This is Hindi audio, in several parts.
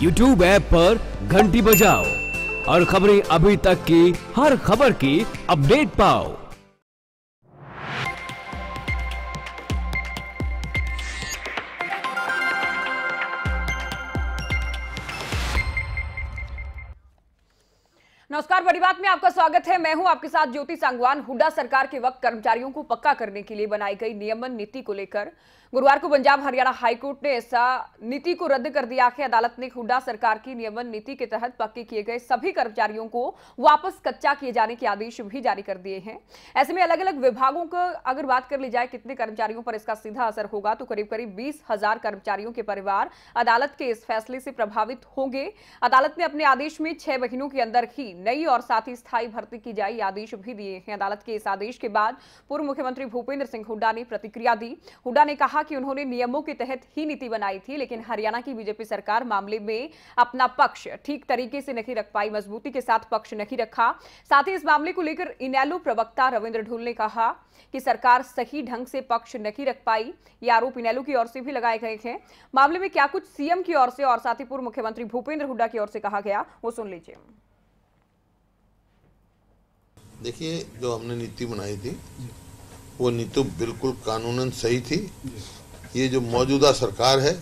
यूट्यूब ऐप पर घंटी बजाओ और खबरें अभी तक की, हर खबर की अपडेट पाओ। नमस्कार, बड़ी बात में आपका स्वागत है। मैं हूँ आपके साथ ज्योति सांगवान। हुड्डा सरकार के वक्त कर्मचारियों को पक्का करने के लिए बनाई गई नियमन नीति को लेकर गुरुवार को पंजाब हरियाणा हाईकोर्ट ने ऐसा नीति को रद्द कर दिया। है अदालत ने हुड्डा सरकार की नियमन नीति के तहत पक्के किए गए सभी कर्मचारियों को वापस कच्चा किए जाने के आदेश भी जारी कर दिए हैं। ऐसे में अलग अलग विभागों का अगर बात कर ली जाए, कितने कर्मचारियों पर इसका सीधा असर होगा तो करीब करीब बीस हज़ार कर्मचारियों के परिवार अदालत के इस फैसले से प्रभावित होंगे। अदालत ने अपने आदेश में छह महीनों के अंदर ही नई और साथ ही स्थायी भर्ती की जाए आदेश भी दिए हैं। अदालत के इस आदेश के बाद पूर्व मुख्यमंत्री भूपेंद्र सिंह हुड्डा ने प्रतिक्रिया दी। हुड्डा ने कहा कि उन्होंने नियमों के तहत ही नीति बनाई थी, लेकिन हरियाणा की बीजेपी सरकार मामले में अपना पक्ष ठीक तरीके से नहीं रख पाई, मजबूती के साथ पक्ष नहीं रखा। साथ ही इस मामले को लेकर इनेलो प्रवक्ता रविंद्र ढुल ने कहा कि सरकार सही ढंग से पक्ष नहीं रख पाई, ये आरोप इनेलो की ओर से भी लगाए गए हैं। मामले में क्या कुछ सीएम की ओर से और साथ ही पूर्व मुख्यमंत्री भूपेंद्र हुड्डा की ओर से कहा गया, वो सुन लीजिए। देखिए, जो हमने नीति बनाई थी वो नीति बिल्कुल कानूनन सही थी। ये जो मौजूदा सरकार है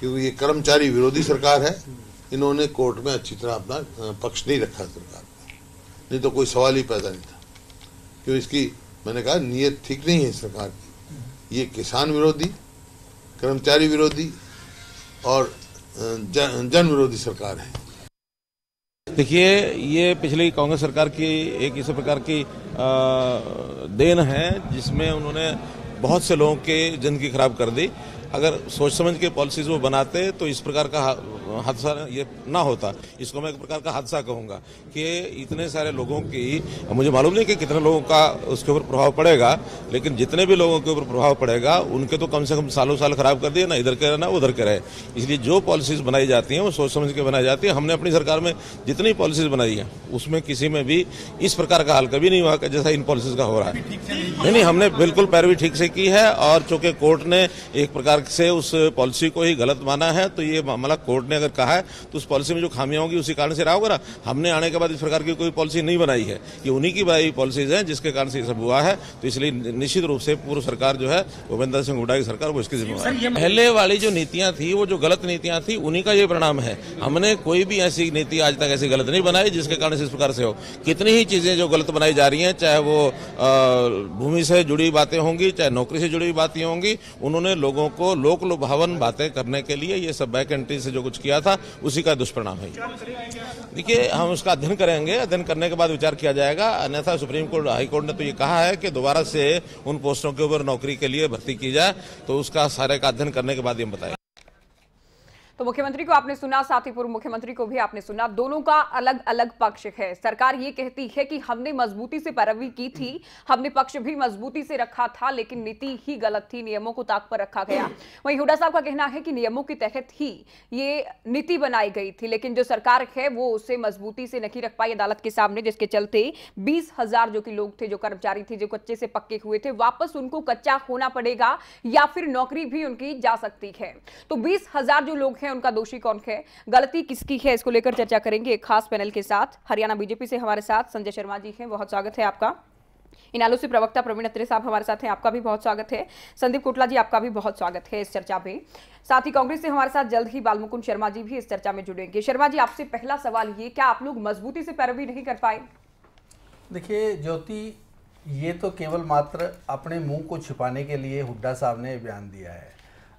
क्योंकि ये कर्मचारी विरोधी सरकार है इन्होंने कोर्ट में अच्छी तरह अपना पक्ष नहीं रखा सरकार ने नहीं तो कोई सवाल ही पैदा नहीं था। क्यों इसकी मैंने कहा नीयत ठीक नहीं है सरकार की। ये किसान विरोधी कर्मचारी विरोधी और जन, जन विरोधी सरकार है। देखिए ये पिछली कांग्रेस सरकार की एक इस प्रकार की देन है जिसमें उन्होंने बहुत से लोगों के ज़िंदगी खराब कर दी। अगर सोच समझ के पॉलिसीज़ वो बनाते तो इस प्रकार का हादसा ये ना होता। इसको मैं एक प्रकार का हादसा कहूँगा कि इतने सारे लोगों की, मुझे मालूम नहीं कि कितने लोगों का उसके ऊपर प्रभाव पड़ेगा, लेकिन जितने भी लोगों के ऊपर प्रभाव पड़ेगा, उनके तो कम से कम सालों साल खराब कर दिए, ना इधर के ना उधर के रहे। इसलिए जो पॉलिसीज़ बनाई जाती हैं, वो सोच समझ के बनाई जाती है। हमने अपनी सरकार में जितनी पॉलिसीज़ बनाई है, उसमें किसी में भी इस प्रकार का हाल कभी नहीं हुआ, जैसा इन पॉलिसीज़ का हो रहा है। नहीं नहीं, हमने बिल्कुल पैरवी ठीक से की है, और चूँकि कोर्ट ने एक प्रकार से उस पॉलिसी को ही गलत माना है तो ये मामला कोर्ट ने अगर कहा है तो उस पॉलिसी में जो खामियाँ होंगी उसी कारण से रहा होगा ना। हमने आने के बाद इस प्रकार की कोई पॉलिसी नहीं बनाई है। ये उन्हीं की बनाई पॉलिसीज़ हैं जिसके कारण से ये सब हुआ है। तो इसलिए निश्चित रूप से पूर्व सरकार जो है भूपेंद्र सिंह हुड्डा की सरकार वो इसकी जिम्मेवार है। पहले वाली जो नीतियाँ थी वो जो गलत नीतियाँ थी उन्हीं का ये परिणाम है। हमने कोई भी ऐसी नीति आज तक ऐसी गलत नहीं बनाई जिसके कारण से इस प्रकार से हो। कितनी ही चीज़ें जो गलत बनाई जा रही हैं चाहे वो भूमि से जुड़ी बातें होंगी चाहे नौकरी से जुड़ी बातें होंगी उन्होंने लोगों को लोक लुभावन बातें करने के लिए ये सब बैक एंट्री से जो कुछ किया था, उसी का दुष्परिणाम है। देखिए, हम उसका अध्ययन करेंगे। अध्ययन करने के बाद विचार किया जाएगा। अन्यथा सुप्रीम कोर्ट हाईकोर्ट ने तो ये कहा है कि दोबारा से उन पोस्टों के ऊपर नौकरी के लिए भर्ती की जाए तो उसका सारे का अध्ययन करने के बाद ये बताएँगे। तो मुख्यमंत्री को आपने सुना साथ ही पूर्व मुख्यमंत्री को भी आपने सुना। दोनों का अलग अलग पक्ष है। सरकार ये कहती है कि हमने मजबूती से पैरवी की थी, हमने पक्ष भी मजबूती से रखा था, लेकिन नीति ही गलत थी, नियमों को ताक पर रखा गया। वहीं हुडा साहब का कहना है कि नियमों के तहत ही ये नीति बनाई गई थी, लेकिन जो सरकार है, वो उसे मजबूती से नहीं रख पाई अदालत के सामने, जिसके चलते बीस हज़ार जो कि लोग थे, जो कर्मचारी थे, जो कच्चे से पक्के हुए थे, वापस उनको कच्चा होना पड़ेगा या फिर नौकरी भी उनकी जा सकती है। तो बीस हज़ार जो लोग हैं उनका दोषी कौन है? गलती किसकी है? इसको लेकर चर्चा करेंगे एक खास पैनल के साथ। हरियाणा बीजेपी से हमारे साथ संजय शर्मा जी हैं, बहुत स्वागत है आपका। इनालो से प्रवक्ता प्रवीण अत्रे साहब हमारे साथ हैं, आपका भी बहुत स्वागत है। संदीप कोटला जी, आपका भी बहुत स्वागत है इस चर्चा में। साथ ही कांग्रेस से हमारे साथ जल्द ही बालमुकुंद शर्मा जी भी इस चर्चा में जुड़ेंगे। शर्मा जी, आपसे पहला सवाल ये, क्या आप लोग मजबूती से पैरवी नहीं कर पाए? देखिए, ज्योति, ये तो केवल मात्र अपने मुँह को छिपाने के लिए हुड्डा साहब ने बयान दिया है।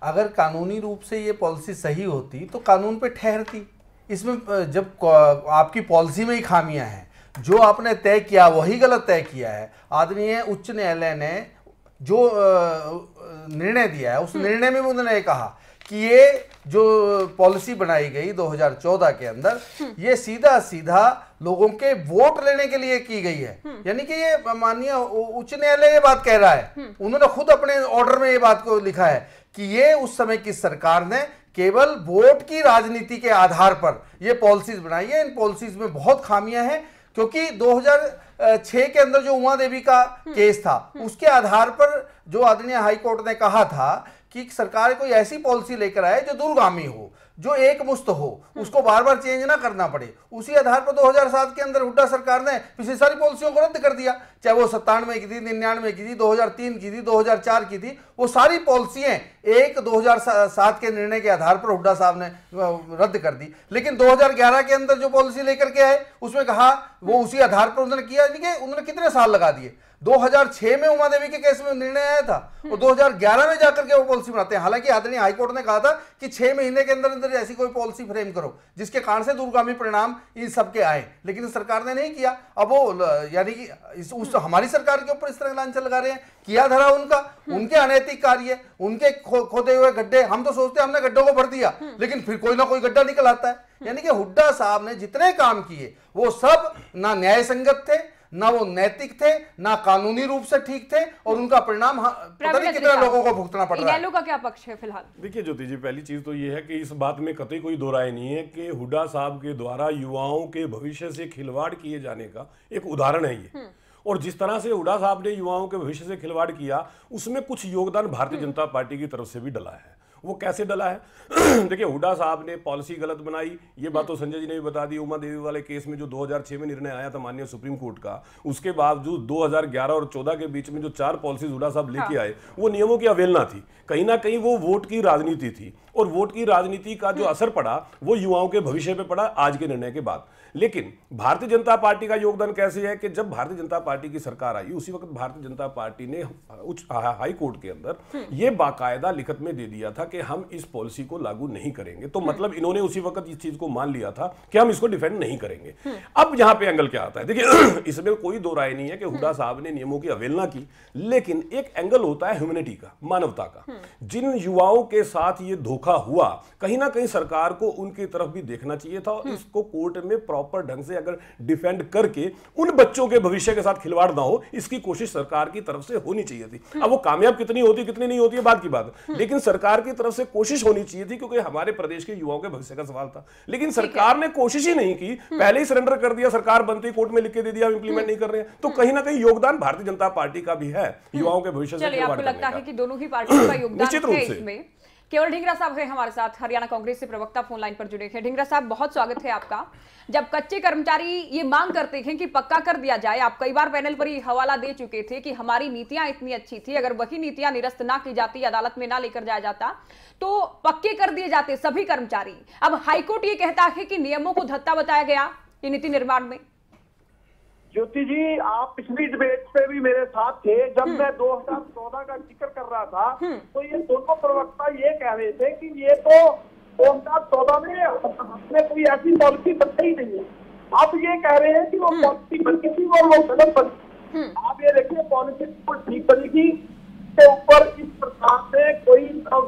अगर कानूनी रूप से ये पॉलिसी सही होती तो कानून पे ठहरती। इसमें जब आपकी पॉलिसी में ही खामियाँ हैं जो आपने तय किया वही गलत तय किया है आदरणीय उच्च न्यायालय ने जो निर्णय दिया है उस निर्णय में उन्होंने कहा कि ये जो पॉलिसी बनाई गई 2014 के अंदर ये सीधा सीधा लोगों के वोट लेने के लिए की गई है। यानी कि ये माननीय उच्च न्यायालय ये बात कह रहा है। उन्होंने खुद अपने ऑर्डर में ये बात को लिखा है। कि ये उस समय की सरकार ने केवल वोट की राजनीति के आधार पर। ये पॉलिसीज़ बनाई है। इन पॉलिसीज़ में बहुत खामियाँ हैं क्योंकि 2006 के अंदर जो उमा देवी का केस था उसके आधार पर जो आदरणीय हाईकोर्ट ने कहा था कि सरकार कोई ऐसी पॉलिसी लेकर आए जो दूरगामी हो। जो एक मुस्त हो उसको बार बार चेंज ना करना पड़े। उसी आधार पर 2007 के अंदर हुड्डा सरकार ने पिछली सारी पॉलिसियों को रद्द कर दिया। चाहे वो सत्तानवे की थी निन्यानवे की थी 2003 की थी 2004 की थी वो सारी पॉलिसियाँ एक 2007 के निर्णय के आधार पर हुड्डा साहब ने रद्द कर दी। लेकिन 2011 के अंदर जो पॉलिसी लेकर के आए उसमें कहा वो उसी आधार पर उन्होंने किया उन्होंने कितने साल लगा दिए। 2006 में उमा देवी के केस में निर्णय आया था और 2011 में जाकर के वो पॉलिसी बनाते हैं। हालाँकि आदरणीय हाईकोर्ट ने कहा था कि छह महीने के अंदर अंदर ऐसी कोई पॉलिसी फ्रेम करो जिसके कारण से दूरगामी परिणाम इन सबके आए। लेकिन सरकार ने नहीं किया। अब वो यानी कि उस हमारी सरकार के ऊपर इस तरह लांछन लगा रहे हैं। किया धरा उनका उनके अनैतिक कार्य उनके खो, खोदे हुए गड्ढे। हम तो सोचते हमने गड्ढों को भर दिया लेकिन फिर कोई ना कोई गड्ढा निकल आता है। यानी कि हुड्डा साहब ने जितने काम किए वो सब ना न्याय संगत थे ना वो नैतिक थे ना कानूनी रूप से ठीक थे और उनका परिणाम पता नहीं कितने लोगों को भुगतना पड़ रहा है का क्या पक्ष है फ़िलहाल देखिए ज्योति जी पहली चीज़ तो ये है कि इस बात में कतई कोई दो राय नहीं है कि हुडा साहब के द्वारा युवाओं के भविष्य से खिलवाड़ किए जाने का एक उदाहरण है ये हम्म। और जिस तरह से हुडा साहब ने युवाओं के भविष्य से खिलवाड़ किया उसमें कुछ योगदान भारतीय। जनता पार्टी की तरफ़ से भी डला है वो कैसे डला है? देखिए हुडा साहब ने पॉलिसी गलत बनाई। ये बात तो संजय जी ने भी बता दी। उमा देवी वाले केस में जो 2006 में निर्णय आया था माननीय सुप्रीम कोर्ट का उसके बावजूद 2011 और 14 के बीच में जो चार पॉलिसीज़ हुडा साहब लेके हाँ। आए वो नियमों की अवेलना थी। कहीं ना कहीं वो वोट की राजनीति थी। और वोट की राजनीति का जो असर पड़ा वो युवाओं के भविष्य पे पड़ा आज के निर्णय के बाद। लेकिन भारतीय जनता पार्टी का योगदान कैसे है कि जब भारतीय जनता पार्टी की सरकार आई उसी वक्त भारतीय जनता पार्टी ने उच्च हाई कोर्ट के अंदर हम्म। ये बाकायदा लिखत में दे दिया था कि हम इस पॉलिसी को लागू नहीं करेंगे। तो हम्म। मतलब इन्होंने उसी वक्त इस चीज़ को मान लिया था कि हम इसको डिफेंड नहीं करेंगे। हम्म। अब यहाँ पे एंगल क्या आता है? देखिए इसमें कोई दो राय नहीं है कि हुडा साहब ने नियमों की अवहेलना की लेकिन एक एंगल होता है ह्यूमैनिटी का मानवता का। जिन युवाओं के साथ ये धोखा हुआ। कहीं ना कहीं सरकार को उनकी तरफ़ भी देखना चाहिए था और इसको कोर्ट में प्रॉपर ढंग से अगर डिफेंड करके उन बच्चों के भविष्य के साथ खिलवाड़ ना हो इसकी कोशिश सरकार की तरफ़ से होनी चाहिए थी। अब वो कामयाब कितनी होती कितनी नहीं होती है बात की बात। लेकिन सरकार की तरफ़ से कोशिश होनी चाहिए थी क्योंकि हमारे प्रदेश के युवाओं के भविष्य का सवाल था। लेकिन सरकार ने कोशिश ही नहीं की। पहले ही सरेंडर कर दिया सरकार बनती कोर्ट में लिख के दे दिया इंप्लीमेंट नहीं कर रहे हैं। तो कहीं ना कहीं योगदान भारतीय जनता पार्टी का भी है युवाओं के भविष्य से लगता है कि दोनों ही पार्टियों का योगदान निश्चित रूप से। केवल ढिंगरा साहब है हमारे साथ। हरियाणा कांग्रेस से प्रवक्ता फ़ोन लाइन पर जुड़े हैं। ढिंगरा साहब, बहुत स्वागत है आपका। जब कच्चे कर्मचारी ये मांग करते हैं कि पक्का कर दिया जाए, आप कई बार पैनल पर ही हवाला दे चुके थे कि हमारी नीतियाँ इतनी अच्छी थी, अगर वही नीतियाँ निरस्त ना की जाती, अदालत में ना लेकर जाया जाता तो पक्के कर दिए जाते सभी कर्मचारी। अब हाईकोर्ट ये कहता है कि नियमों को धत्ता बताया गया, ये नीति निर्माण में। ज्योति जी आप पिछली डिबेट पे भी मेरे साथ थे। जब हम्म। मैं 2014 का ज़िक्र कर रहा था हम्म। तो ये दोनों प्रवक्ता ये कह रहे थे कि ये तो दो हज़ार चौदह में हमने कोई ऐसी पॉलिसी बनाई नहीं है। आप ये कह रहे हैं कि वो पॉलिसी हम्म। बनी थी और वो गलत बनी। आप ये देखिए पॉलिसी बिल्कुल ठीक बनी के ऊपर इस प्रकार से कोई ना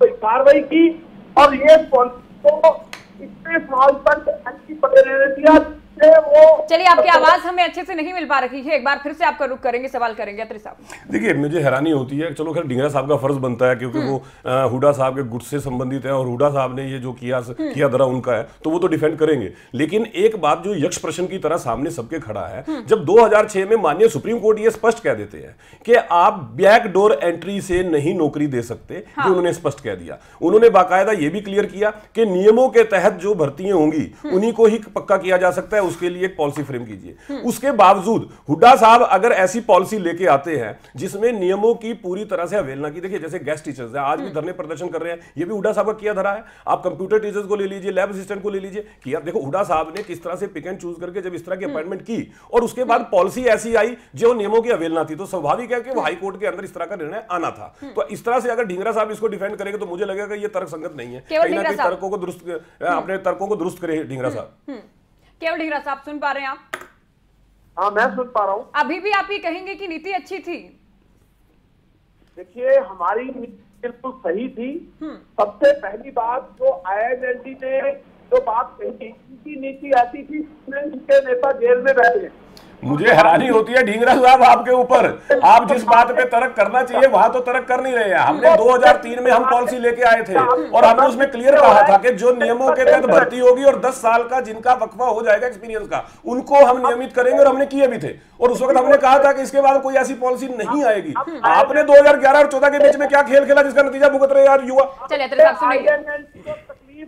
कोई कार्रवाई की। और ये पॉलिसी को इतने साल तक ऐसी पड़े रहने दिया। चलिए आपकी आवाज़ हमें अच्छे से नहीं मिल पा रही है एक बार फिर से आपका रुख करेंगे सवाल करेंगे अत्री साहब देखिए मुझे हैरानी होती है चलो खैर डिंगरा साहब का फ़र्ज़ बनता है क्योंकि वो हम्म। हुडा साहब के गुट से संबंधित है और हुडा साहब ने ये जो किया हम्म। किया दरा उनका है तो वो तो डिफेंड करेंगे लेकिन एक बात जो यक्ष प्रश्न की तरह सामने सबके खड़ा है हम्म। जब दो हज़ार छह में माननीय सुप्रीम कोर्ट ये स्पष्ट कह देते हैं कि आप बैकडोर एंट्री से नहीं नौकरी दे सकते हाँ। उन्होंने स्पष्ट कह दिया उन्होंने बाकायदा ये भी क्लियर किया कि नियमों के तहत जो भर्तियाँ होंगी उन्हीं को ही पक्का किया जा सकता है उसके लिए एक पॉलिसी फ्रेम कीजिए। उसके बावजूद हुड्डा साहब अगर ऐसी पॉलिसी लेके आते हैं जिसमें नियमों की पूरी तरह से अवेलना की देखिए जैसे गेस्ट टीचर्स हैं आज भी धरने प्रदर्शन कर रहे हैं ये भी हुड्डा साहब का किया धरा है। आप कंप्यूटर टीचर्स को ले लीजिए लैब असिस्टेंट को ले लीजिए किया देखो हुड्डा साहब ने किस तरह से पिक एंड चूज़ करके जब इस तरह की अपॉइंटमेंट की और उसके बाद पॉलिसी ऐसी आई जो नियमों की अवेलना थी तो स्वाभाविक है कि वो हाईकोर्ट के अंदर इस तरह का निर्णय आना था। तो इस तरह से अगर ढींगरा साहब इसको डिफेंड करेंगे तो मुझे लगेगा ये तर्क संगत नहीं है। कहीं ना कहीं तर्कों को दुरुस्त अपने तर्कों को दुरुस्त करे ढींगरा साहब। केवल ढीरा साहब सुन पा रहे हैं आप? हाँ मैं सुन पा रहा हूँ। अभी भी आप ये कहेंगे कि नीति अच्छी थी? देखिए हमारी नीति बिल्कुल सही थी। हम्म। सबसे पहली बात जो आईएनएलडी ने जो बात कही नीति आती थी के नेता जेल में बैठे मुझे हैरानी होती है ढींगरा साहब आपके ऊपर। आप जिस बात पे तर्क करना चाहिए वहाँ तो तर्क कर नहीं रहे हैं। हमने 2003 में हम पॉलिसी लेके आए थे और हमने उसमें क्लियर कहा था कि जो नियमों के तहत भर्ती होगी और 10 साल का जिनका वक्फा हो जाएगा एक्सपीरियंस का उनको हम नियमित करेंगे और हमने किए भी थे। और उस वक्त हमने कहा था कि इसके बाद कोई ऐसी पॉलिसी नहीं आएगी। आपने 2011 और 14 के बीच में क्या खेल खेला जिसका नतीजा भुगत रहे यार युवा?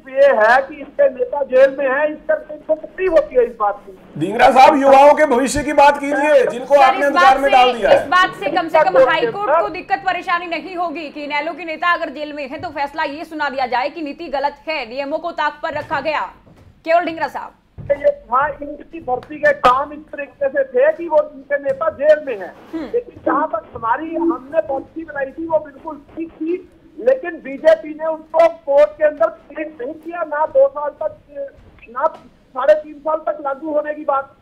को तकलीफ़ ये है कि इसके नेता जेल में है इसका इनको तकलीफ़ होती है इस बात की। ढींगरा साहब युवाओं के भविष्य की बात कीजिए जिनको आपने इस अंधकार में डाल दिया इस बात से कम से कम हाईकोर्ट को दिक्कत परेशानी नहीं होगी कि इनेलो के नेता अगर जेल में है तो फैसला ये सुना दिया जाए कि नीति गलत है नियमों को ताक पर रखा गया। केवल ढिंगरा साहब। ये था इनकी भर्ती के काम इस तरीके से थे कि वो इनके नेता जेल में है। लेकिन जहाँ तक हमारी हमने पॉलिसी बनाई थी वो बिल्कुल ठीक थी। लेकिन बीजेपी ने उसको कोर्ट के अंदर क्लिक नहीं किया ना दो साल तक ना साढ़े तीन साल तक लागू होने की बात।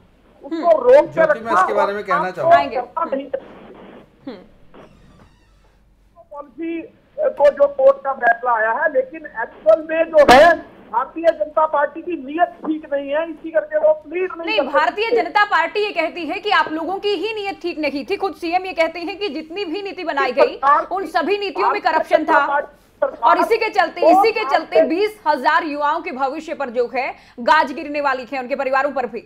उसको रोक के रखा इसके बारे में कहना चाहूँगा। नहीं पॉलिसी को जो कोर्ट का फैसला आया है लेकिन एक्चुअल में जो है भारतीय जनता पार्टी की नीयत ठीक नहीं है इसी करके वो प्लीज़ नहीं नहीं भारतीय जनता पार्टी ये कहती है कि आप लोगों की ही नीयत ठीक नहीं थी। खुद सीएम ये कहते हैं कि जितनी भी नीति बनाई गई उन सभी नीतियों में करप्शन था। और इसी के चलते इसी के चलते बीस हज़ार युवाओं के भविष्य पर जो है गाज गिरने वाली है उनके परिवारों पर भी।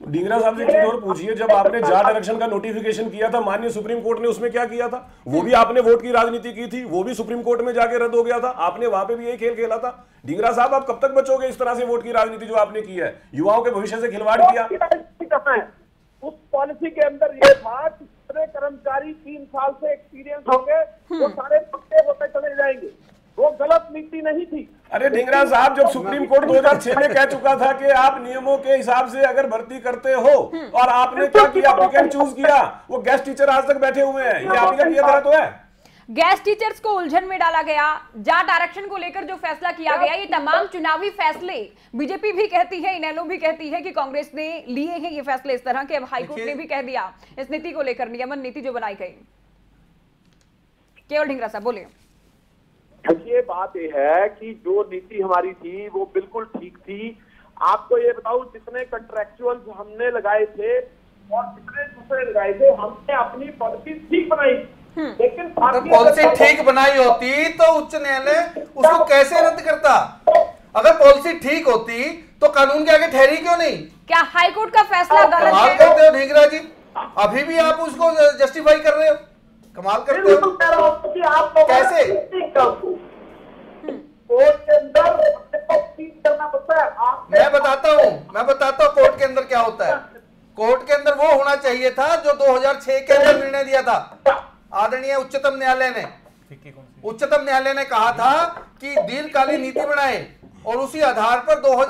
ढींगरा साहब से एक चीज़ और पूछिए जब आपने जाट आरक्षण का नोटिफिकेशन किया था माननीय सुप्रीम कोर्ट ने उसमें क्या किया था? वो भी आपने वोट की राजनीति की थी वो भी सुप्रीम कोर्ट में जाके रद्द हो गया था आपने वहाँ पे भी यही खेल खेला था। डिंगरा साहब आप कब तक बचोगे इस तरह से वोट की राजनीति जो आपने की है? युवाओं के भविष्य से खिलवाड़ किया। है। उस पॉलिसी के अंदर ये था सारे कर्मचारी तीन साल से एक्सपीरियंस होंगे वो सारे पक्के होते चले जाएँगे। वो गलत नीति नहीं थी। अरे ढींगरा साहब जब सुप्रीम कोर्ट 2006 में कह चुका था कि आप नियमों के हिसाब से अगर भर्ती करते हो और आपने क्या किया पिक एंड चूज़ किया वो गेस्ट टीचर आज तक बैठे हुए हैं। ये आप ही का किया धरा तो है? गैस टीचर्स को उलझन में डाला गया जाट आरक्षण को लेकर जो फैसला किया गया ये तमाम चुनावी फैसले बीजेपी भी कहती है इनेलो भी कहती है कि कांग्रेस ने लिए हैं ये फैसले इस तरह के अब हाईकोर्ट ने भी कह दिया इस नीति को लेकर नियमन नीति जो बनाई गई। केवल ढिंगरा साहब बोलिए। ये बात यह है कि जो नीति हमारी थी वो बिल्कुल ठीक थी। आपको ये बताऊँ जितने कंट्रेक्चुअल हमने लगाए थे और जितने दूसरे लगाए थे हमने अपनी पॉलिसी ठीक बनाई। लेकिन अगर पॉलिसी ठीक बनाई होती तो उच्च न्यायालय उसको कैसे रद्द करता? अगर पॉलिसी ठीक होती तो कानून के आगे ठहरी क्यों नहीं? क्या हाईकोर्ट का फैसला गलत है? करते हो ढींगरा जी अभी भी आप उसको जस्टिफाई कर रहे हो। कमाल करते हो कह रहा हूँ कि आप लोगों कैसे? मैं बताता हूँ मैं बताता हूँ कोर्ट के अंदर क्या होता है। कोर्ट के अंदर वो होना चाहिए था जो 2006 के अंदर निर्णय दिया था। आदरणीय उच्चतम न्यायालय ने। उच्चतम न्यायालय ने कहा था कि दीर्घकालीन नीति बनाए और उसी आधार पर दो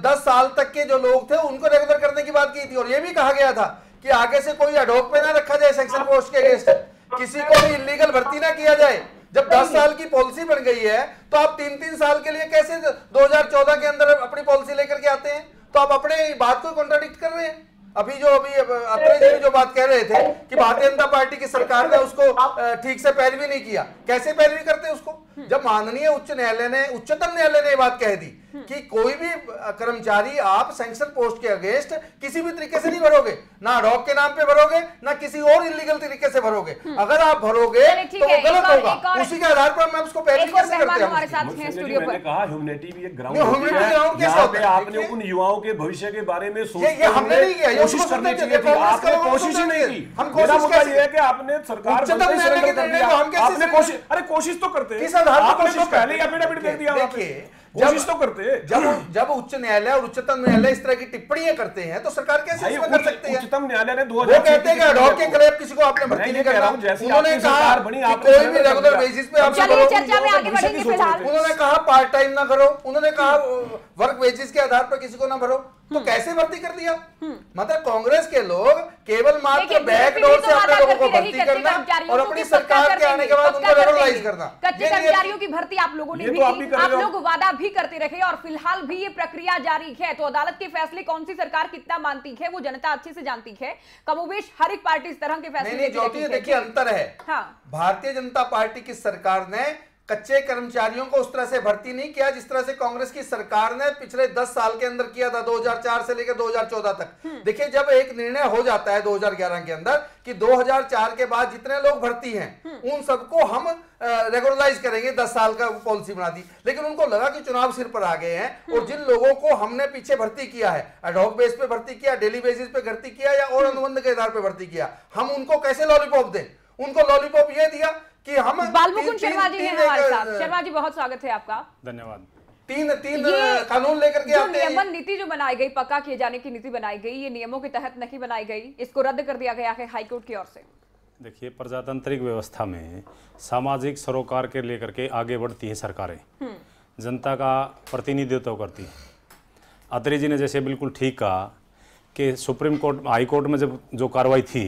दस साल तक के जो लोग थे उनको रेगुलर करने की बात की थी। और ये भी कहा गया था कि आगे से कोई अडोक पे ना रखा जाए सेक्शन पोस्ट के अगेंस्ट। किसी को भी इलीगल भर्ती ना किया जाए। जब 10 साल की पॉलिसी बन गई है तो आप तीन तीन साल के लिए कैसे 2014 के अंदर अपनी पॉलिसी लेकर के आते हैं? तो आप अपने बात को कॉन्ट्राडिक्ट कर रहे हैं। अभी जो अभी अत्रे जी भी जो बात कह रहे थे कि भारतीय जनता पार्टी की सरकार ने उसको ठीक से पैरवी नहीं किया। कैसे पैरवी करते उसको? जब माननीय उच्च न्यायालय ने उच्चतम न्यायालय ने बात कह दी कि कोई भी कर्मचारी आप सैंक्शन पोस्ट के अगेंस्ट किसी भी तरीके से नहीं भरोगे। ना अडॉक के नाम पे भरोगे ना किसी और इलीगल तरीके से भरोगे। अगर आप भरोगे तो वो गलत और- होगा। उसी के आधार पर हम उसको और कैसे करते हैं। हमारे साथ हैं स्टूडियो पर। कहा ह्यूमनिटी भी एक ग्राउंड नहीं, होती humanity है। ground कैसे यहाँ होता है? आपने उन युवाओं के भविष्य के बारे में ये हमने नहीं किया कोशिश करनी चाहिए थी आपने कोशिश ही नहीं की। हम कोशिश ये है कि आपने सरकार उच्चतम न्यायालय के निर्णय को हम कैसे कोशिश अरे कोशिश तो करते किस आधार पर कोशिश तो पहले ही एफिडेविट दे दिया देखिए, कोशिश जब- तो करते जब जब उच्च न्यायालय और उच्चतम न्यायालय इस तरह की टिप्पणियाँ करते हैं तो सरकार कैसे इसमें कर सकती है? उच्चतम न्यायालय ने वो 2006 कहते हैं कि के करेब किसी को आपने भर्ती नहीं करना। उन्होंने कहा कोई भी रेगुलर बेसिस पे आप। उन्होंने कहा पार्ट टाइम ना करो। उन्होंने कहा वर्क वेजेस के आधार पर किसी को ना भरो। तो कैसे भर्ती कर दिया? मतलब कांग्रेस के लोग केवल मात्र देखिए, बैक बीजेपी डोर भी से तो अपने लोगों को भर्ती करना और अपनी सरकार के आने के बाद उनको रेगुलराइज करना। कच्चे कर्मचारियों की भर्ती आप लोगों ने भी तो आप हो। लोग वादा भी करते रहे और फ़िलहाल भी ये प्रक्रिया जारी है। तो अदालत के फैसले कौन सी सरकार कितना मानती है वो जनता अच्छे से जानती है। कमोबेश हर एक पार्टी इस तरह के फैसले है। देखिए अंतर है। हाँ। भारतीय जनता पार्टी की सरकार ने कच्चे कर्मचारियों को उस तरह से भर्ती नहीं किया जिस तरह से कांग्रेस की सरकार ने पिछले 10 साल के अंदर किया था 2004 से लेकर 2014 तक। देखिए जब एक निर्णय हो जाता है 2011 के अंदर कि 2004 के बाद जितने लोग भर्ती हैं उन सबको हम रेगुलराइज करेंगे 10 साल का पॉलिसी बना दी। लेकिन उनको लगा कि चुनाव सिर पर आ गए हैं और जिन लोगों को हमने पीछे भर्ती किया है अडॉक बेस पे भर्ती किया डेली बेसिस पे भर्ती किया या और अनुबंध के आधार पर भर्ती किया हम उनको कैसे लॉलीपॉप दें? उनको लॉलीपॉप ये दिया कि हम बालमुकुंद शर्मा जी हैं हमारे साथ। शर्मा जी बहुत स्वागत है आपका। धन्यवाद। तीन तीन कानून लेकर के आते हैं। नियमन नीति जो बनाई गई पक्का किए जाने की नीति बनाई गई ये नियमों के तहत नहीं बनाई गई इसको रद्द कर दिया गया है हाईकोर्ट की ओर से। देखिए प्रजातांत्रिक व्यवस्था में सामाजिक सरोकार के लेकर के आगे बढ़ती हैं सरकारें। जनता का प्रतिनिधित्व करती हैं। अत्री जी ने जैसे बिल्कुल ठीक कहा कि सुप्रीम कोर्ट हाई कोर्ट में जब जो कार्रवाई थी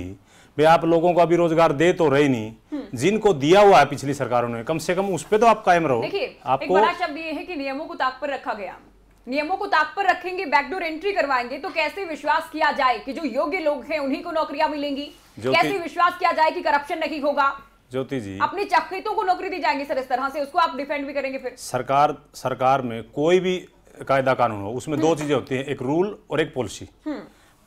वे आप लोगों को अभी रोज़गार दे तो रहे नहीं। जिनको दिया हुआ है पिछली सरकारों ने कम से कम उस पर तो आप कायम रहो। देखिए आपको बड़ा शब्द ये है कि नियमों को ताक पर रखा गया। नियमों को ताक पर रखेंगे बैकडोर एंट्री करवाएँगे तो कैसे विश्वास किया जाए कि जो योग्य लोग हैं उन्हीं को नौकरियाँ मिलेंगी? कैसे विश्वास किया जाए कि करप्शन नहीं होगा? ज्योति जी। अपने चक्रितों को नौकरी दी जाएँगी सर इस तरह से उसको आप डिफेंड भी करेंगे फिर। सरकार सरकार में कोई भी कायदा कानून हो उसमें दो चीज़ें होती हैं एक रूल और एक पॉलिसी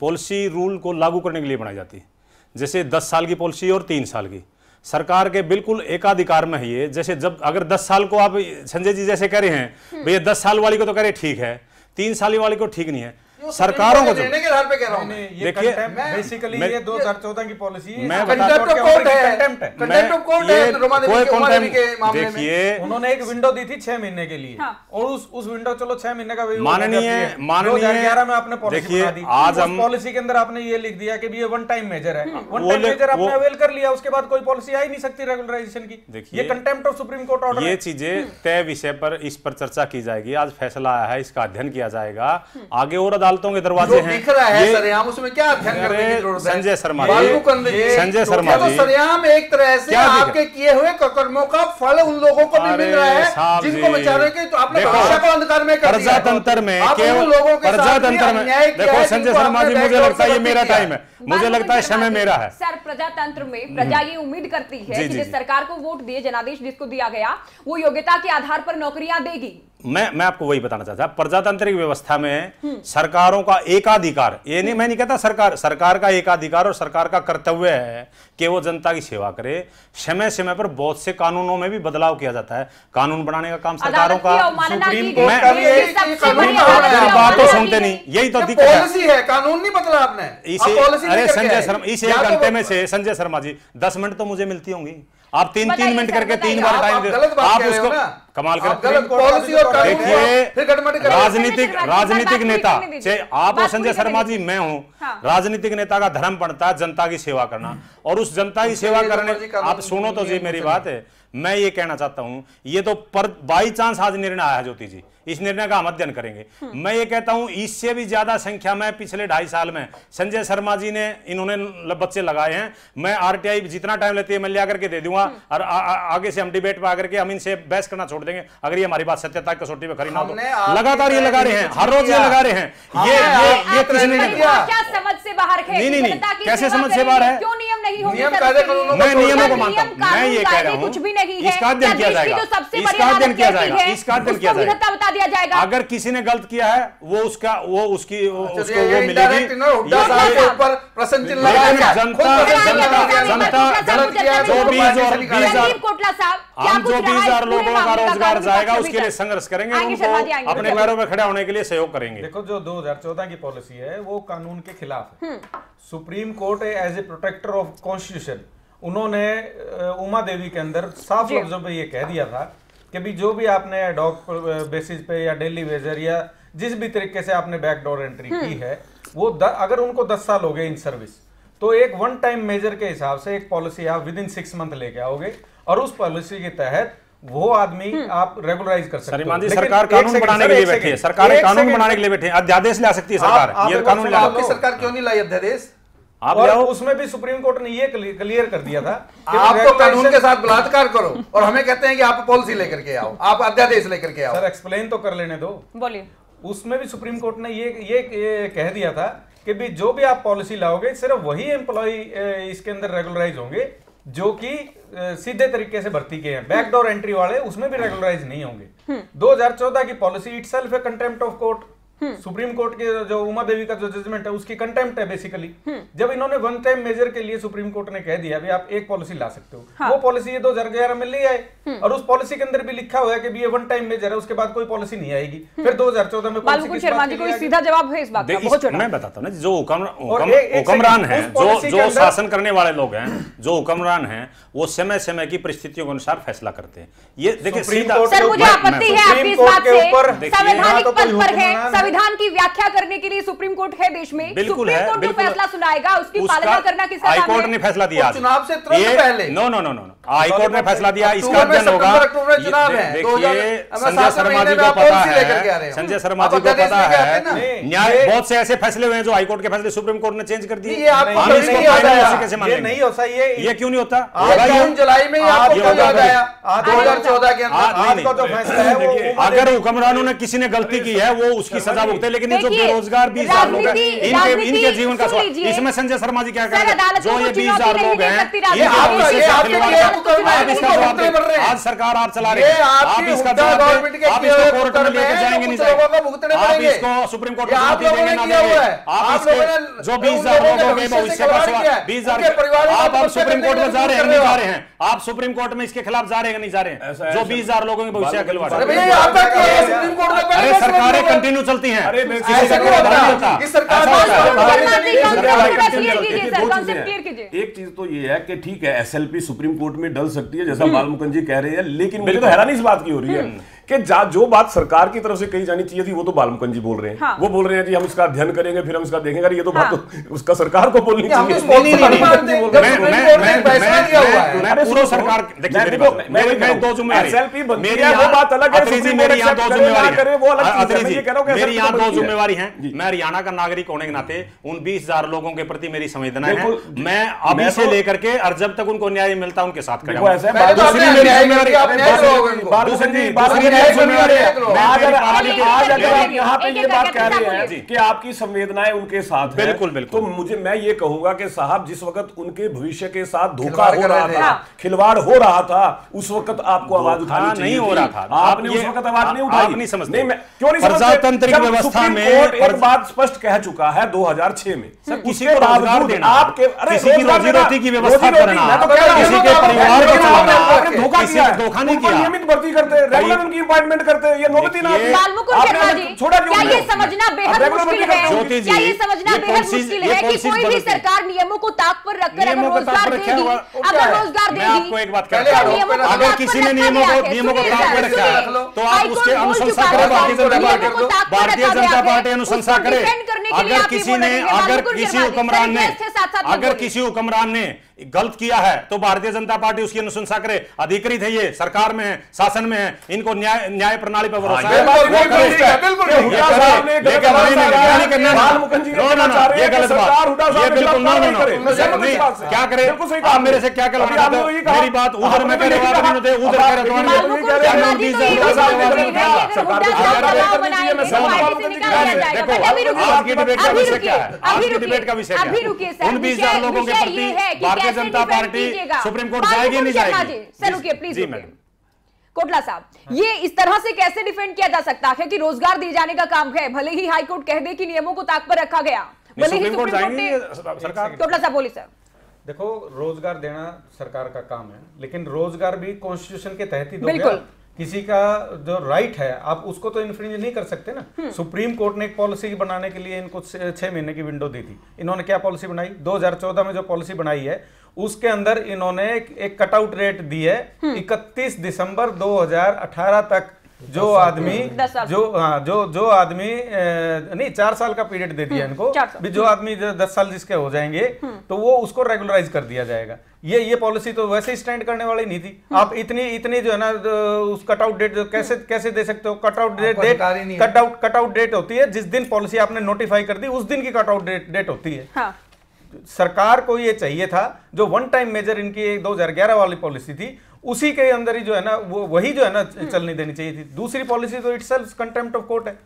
पॉलिसी रूल को लागू करने के लिए बनाई जाती है। जैसे दस साल की पॉलिसी और तीन साल की। सरकार के बिल्कुल एकाधिकार में है ये। जैसे जब अगर दस साल को आप संजय जी जैसे कह रहे हैं भैया दस साल वाली को तो कह रहे ठीक है तीन साल वाली को ठीक नहीं है। सरकारों को निर्णय के आधार पे कह रहा हूँ। देखिए, बेसिकली ये 2014 की पॉलिसी मैं कंटेम्प्ट ऑफ़ कोर्ट है। कंटेम्प्ट ऑफ़ कोर्ट है रोमा देवी के के मामले में। देखिए उन्होंने एक विंडो दी थी छह महीने के लिए। हाँ। और उस उस विंडो चलो छह महीने का माननीय-। माननीय- 2011 में आपने पॉलिसी देखिए, बना दी। आज हम- पॉलिसी के अंदर आपने ये लिख दिया कि ये वन टाइम मेजर है। वन टाइम मेजर आपने अवेल कर लिया उसके बाद कोई पॉलिसी आ ही नहीं सकती रेगुलराइजेशन की। देखिए, ये contempt of Supreme Court order ये चीज़ें तय विषय पर इस पर चर्चा की जाएगी। आज फैसला आया है इसका अध्ययन किया जाएगा। आगे और अदालतों के दरवाजे हैं। दिख रहा है सरेआम उसमें क्या अध्ययन करने की ज़रूरत है? संजय शर्मा जी, संजय शर्मा तो जी। सरेआम एक तरह से? आपके किए हुए कर्मों का फल उन लोगों को भी मिल रहा है जिनको बेचारे के तो आपने भाषा को अंधकार में कर दिया। प्रजातंत्र में केवल लोगों के प्रजातंत्र में देखो संजय शर्मा जी मुझे लगता है ये मेरा टाइम है। मुझे लगता है समय मेरा है। सर प्रजातंत्र में प्रजा ये उम्मीद करती है जी, कि जिस सरकार को वोट दिए जनादेश जिसको दिया गया वो योग्यता के आधार पर नौकरियाँ देगी। मैं मैं आपको वही बताना चाहता प्रजातांत्रिक व्यवस्था में सरकारों का एकाधिकार। ये नहीं, मैं नहीं कहता सरकार सरकार का एकाधिकार और सरकार का कर्तव्य है। कि वो जनता की सेवा करे। समय समय पर बहुत से कानूनों में भी बदलाव किया जाता है। कानून बनाने का काम सरकारों का सुप्रीम कोर्ट है। है। बात तो सुनते नहीं। यही तो दिक्कत है। कानून नहीं बदला आपने। इसे अरे संजय शर्मा इस एक तो घंटे में से संजय शर्मा जी दस मिनट तो मुझे मिलती होंगी। आप तीन तीन मिनट करके तीन बार टाइम दे आप उसको कमाल कर देखिए। राजनीतिक राजनीतिक नेता चाहे आप और संजय शर्मा जी मैं हूँ। हाँ। राजनीतिक नेता का धर्म पड़ता है जनता की सेवा करना। और उस जनता की सेवा करने आप सुनो तो जी मेरी बात है। मैं ये कहना चाहता हूँ ये तो पर बाई चांस आज निर्णय आया है ज्योति जी। इस निर्णय का हम अध्ययन करेंगे। मैं ये कहता हूँ इससे भी ज़्यादा संख्या में पिछले ढाई साल में संजय शर्मा जी ने इन्होंने बच्चे लगाए हैं। मैं आरटीआई जितना टाइम लेती है मैं लिया करके दे दूँगा और आ, आ, आगे से हम डिबेट पे आकर के हम इनसे बहस करना छोड़ देंगे। अगर ये हमारी बात सत्यता कसौटी पे खरी ना हो तो। लगातार ये लगा रहे हैं हर रोज ये लगा रहे हैं। ये ये समझ से बाहर नहीं, नहीं, नहीं। कैसे समझ से बाहर है? क्यों नियम नहीं होंगे? मैं नियमों को मानता हूँ। मैं ये कह रहा हूँ। कुछ भी नहीं है। इसका अध्ययन किया जाएगा। इसका अध्ययन किया जाएगा। इसका अध्ययन किया जाएगा। दिया जाएगा। अगर किसी ने गलत किया है वो उसका वो उसकी उसको वो मिलेगी। कोटला साहब हम जो बीस हज़ार लोगों का रोज़गार जाएगा उसके लिए संघर्ष करेंगे उनको अपने। पैरों पर खड़े होने के लिए सहयोग करेंगे। देखो जो 2014 की पॉलिसी है वो कानून के खिलाफ है। Supreme Court as a protector of constitution उन्होंने उमा देवी के अंदर साफ़। लफ्जों पे ये कह दिया था कि भी जो भी आपने डॉक बेसिस पे या डेली वेजर या जिस भी तरीके से आपने बैकडोर एंट्री की है वो द, अगर उनको 10 साल हो गए इन सर्विस तो एक वन टाइम मेजर के हिसाब से एक पॉलिसी आप विद इन सिक्स मंथ लेके आओगे और उस पॉलिसी के तहत वो आदमी आप रेगुलराइज कर सकते हो। सरीमान जी लेकिन सरकार कानून बनाने के लिए बैठी है सरकार कानून बनाने के लिए बैठी है। अध्यादेश ला सकती है सरकार ये कानून आपकी सरकार क्यों नहीं लाई अध्यादेश? आप और उसमें भी सुप्रीम कोर्ट ने ये क्लियर कर दिया था कि आप तो कानून के साथ बलात्कार करो और हमें कहते हैं कि आप पॉलिसी लेकर के आओ आप अध्यादेश लेकर के आओ। सर एक्सप्लेन तो कर लेने दो। बोलिए। उसमें भी सुप्रीम कोर्ट ने ये ये कह दिया था कि भी जो भी आप पॉलिसी लाओगे सिर्फ़ वही एम्प्लॉय इसके अंदर रेगुलराइज होंगे जो कि सीधे तरीके से भर्ती के हैं। बैकडोर एंट्री वाले उसमें भी रेगुलराइज नहीं होंगे। हम्म। 2014 की policy it's of court Supreme Court के जो उमा देवी का जो जजमेंट है उसकी कंटेम्प्ट है बेसिकली जब इन्होंने वन टाइम मेजर के लिए सुप्रीम कोर्ट ने कह दिया आप एक पॉलिसी ला सकते हो। हाँ। वो पॉलिसी ये दो हज़ार ग्यारह में ले आए। और उस पॉलिसी के अंदर भी लिखा हुआ है कि ये वन टाइम मेजर है उसके बाद कोई पॉलिसी नहीं आएगी। फिर दो हज़ार चौदह में सीधा जवाब है इस बात का मैं बताता हूँ जो हुक्मरान है जो शासन करने वाले लोग हैं जो हुक्मरान है वो समय समय की परिस्थितियों के अनुसार फैसला करते हैं। ये देखिए सुप्रीम कोर्ट के ऊपर संविधान की व्याख्या करने के लिए सुप्रीम कोर्ट है देश में। बिल्कुल है कोर्ट बिल्कुल फैसला सुनाएगा उसकी पालना करना किसका हाई कोर्ट ने फैसला दिया चुनाव से तुरंत पहले। No no no no high court ने फैसला दिया इसका अध्ययन होगा। देखिए संजय शर्मा जी को पता है। संजय शर्मा जी को पता है न्याय बहुत से ऐसे फैसले हुए हैं जो हाईकोर्ट के फैसले सुप्रीम कोर्ट ने चेंज कर दिए। नहीं होता ये ये क्यों नहीं होता? जुलाई में दो हज़ार अच्छा। चौदह के अंदर अगर हुक्मरानों ने किसी ने गलती की है वो उसकी अजाब भुगते लेकिन जो बेरोजगार बीस हज़ार लोग हैं इनके इनके जीवन का सवाल। इसमें संजय शर्मा जी क्या करेंगे जो ये बीस हज़ार लोग हैं ये आप आज सरकार आप चला रही है। आप इसका जवाब आप इसको कोर्ट में लेके जाएँगे नहीं जाएँगे आप इसको सुप्रीम कोर्ट आप इसको जो बीस हज़ार लोग हो गए भविष्य का सवाल। बीस हज़ार आप अब सुप्रीम कोर्ट में जा रहे हैं नहीं जा रहे हैं? आप सुप्रीम कोर्ट में इसके खिलाफ जा रहे हैं नहीं जा रहे हैं? जो बीस हज़ार लोगों के भविष्य खिलवाड़ अरे सरकारें कंटिन्यू चलती चलती है। एक चीज़ तो ये है की ठीक है एसएलपी सुप्रीम कोर्ट में डल सकती है जैसा बालमुकन जी कह रहे हैं लेकिन मुझे तो हैरानी इस बात की हो रही है। कि जो बात सरकार की तरफ़ से कही जानी चाहिए थी वो तो बालमकन जी बोल रहे हैं। हाँ। वो बोल रहे हैं जी हम इसका अध्ययन करेंगे फिर हम इसका देखेंगे। ये तो हाँ। बात तो उसका सरकार को बोलनी जिम्मेवारी है। मैं हरियाणा का नागरिक होने के नाते उन बीस हज़ार लोगों के प्रति मेरी संवेदना है। मैं अभी से तो- लेकर के और जब तक उनको न्याय मिलता उनके साथ करूँगा दूसरी कि आपकी संवेदनाएँ उनके साथ बिल्कुल बिल्कुल। तो मुझे मैं ये कहूँगा कि साहब जिस वक्त उनके भविष्य के साथ धोखा हो रहा था। खिलवाड़ हो रहा था उस वक्त आपको आवाज़ उठानी नहीं हो रहा था। आपने उस वक्त आवाज़ नहीं उठाई। नहीं समझते। मैं क्यों नहीं प्रजातांत्रिक व्यवस्था में एक बात स्पष्ट कह चुका है 2006 में। किसी को रोज़गार देना आपके किसी की रोजी रोटी की व्यवस्था करना तो किसी के परिवार को चलाना धोखा किया धोखा नहीं किया। नियमित भर्ती करते। रेगुलर उनकी अपॉइंटमेंट करते हैं? ये नौबती ना शर्मा जी छोड़ा क्या ये समझना बेहद मुश्किल है? क्या ये समझना बेहद मुश्किल है कि कोई भी सरकार नियमों को ताक पर रखकर अगर रोज़गार देगी अगर रोज़गार देगी आपको एक बात तो कहता अगर किसी ने नियमों को तो नियमों को ताक पर रखा तो आप उसके अनुशंसा करें भारतीय जनता पार्टी। भारतीय जनता पार्टी अनुशंसा करे। अगर किसी ने अगर किसी हुक्मरान ने अगर किसी हुक्मरान ने गलत किया है तो भारतीय जनता पार्टी उसकी अनुशंसा करे। अधिकृत है ये सरकार में है शासन में है इनको न्याय न्याय प्रणाली पर भरोसा है क्या करे आप मेरे से क्या कहना मेरी बात उधर में उधर तो देखो आज की डिबेट का विषय क्या है? आज की डिबेट का विषय उन बीस हज़ार लोगों के प्रति Bharatiya Janata party supreme court जाएगी नहीं जाएगी। सर रुकिए प्लीज़ कोटला साहब ये इस तरह से कैसे डिफेंड किया जा सकता है कि रोज़गार दिए जाने का काम है? भले ही हाई कोर्ट कह दे कि नियमों को ताक पर रखा गया। भले ही सुप्रीम कोर्ट सरकार कोटला साहब बोली सर। देखो रोज़गार देना सरकार का काम है लेकिन रोज़गार भी कॉन्स्टिट्यूशन के तहत ही बिल्कुल। किसी का जो राइट है आप उसको तो इन्फ्रिंज नहीं कर सकते ना। सुप्रीम कोर्ट ने एक पॉलिसी बनाने के लिए इनको छह महीने की विंडो दी थी। इन्होंने क्या पॉलिसी बनाई? 2014 में जो पॉलिसी बनाई है उसके अंदर इन्होंने एक, एक कटआउट रेट दी है 31 दिसंबर 2018 तक। जो आदमी जो हाँ जो जो आदमी नहीं चार साल का पीरियड दे दिया इनको। भी जो आदमी दस साल जिसके हो जाएँगे तो वो उसको रेगुलराइज कर दिया जाएगा। ये ये पॉलिसी तो वैसे ही स्टैंड करने वाली नहीं थी। आप इतनी इतनी जो है ना उस कटआउट डेट कैसे कैसे दे सकते हो? कटआउट डेट है। कटआउट कटआउट डेट होती है जिस दिन पॉलिसी आपने नोटिफाई कर दी उस दिन की कटआउट डेट डेट होती है। हाँ। सरकार को ये चाहिए था जो वन टाइम मेजर इनकी 2011 वाली पॉलिसी थी उसी के अंदर ही जो है ना वो वही जो है ना चलने देनी चाहिए थी। दूसरी पॉलिसी तो इट्स कंटेम्प्ट ऑफ़ कोर्ट है।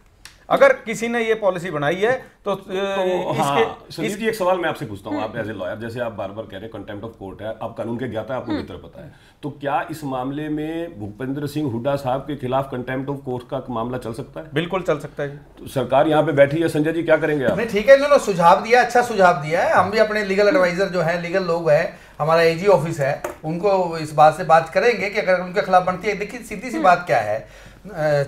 अगर किसी ने ये पॉलिसी बनाई है तो, तो इसके हाँ, संदीप इस, जी एक सवाल मैं आपसे पूछता हूँ आप एज ए लॉयर जैसे आप बार बार कह रहे हैं कंटेम्प्ट ऑफ़ कोर्ट है आप कानून के ज्ञाता है आपको बेहतर पता है? तो क्या इस मामले में भूपेंद्र सिंह हुड्डा साहब के खिलाफ कंटेम्प्ट ऑफ़ कोर्ट का मामला चल सकता है? बिल्कुल चल सकता है। तो सरकार यहाँ पे बैठी है संजय जी क्या करेंगे आप? नहीं ठीक है इन्होंने सुझाव दिया अच्छा सुझाव दिया है। हम भी अपने लीगल एडवाइजर जो है लीगल लोग हैं हमारा एजी ऑफ़िस है उनको इस बात से बात करेंगे कि अगर उनके खिलाफ बनती है। देखिए सीधी सी बात क्या है?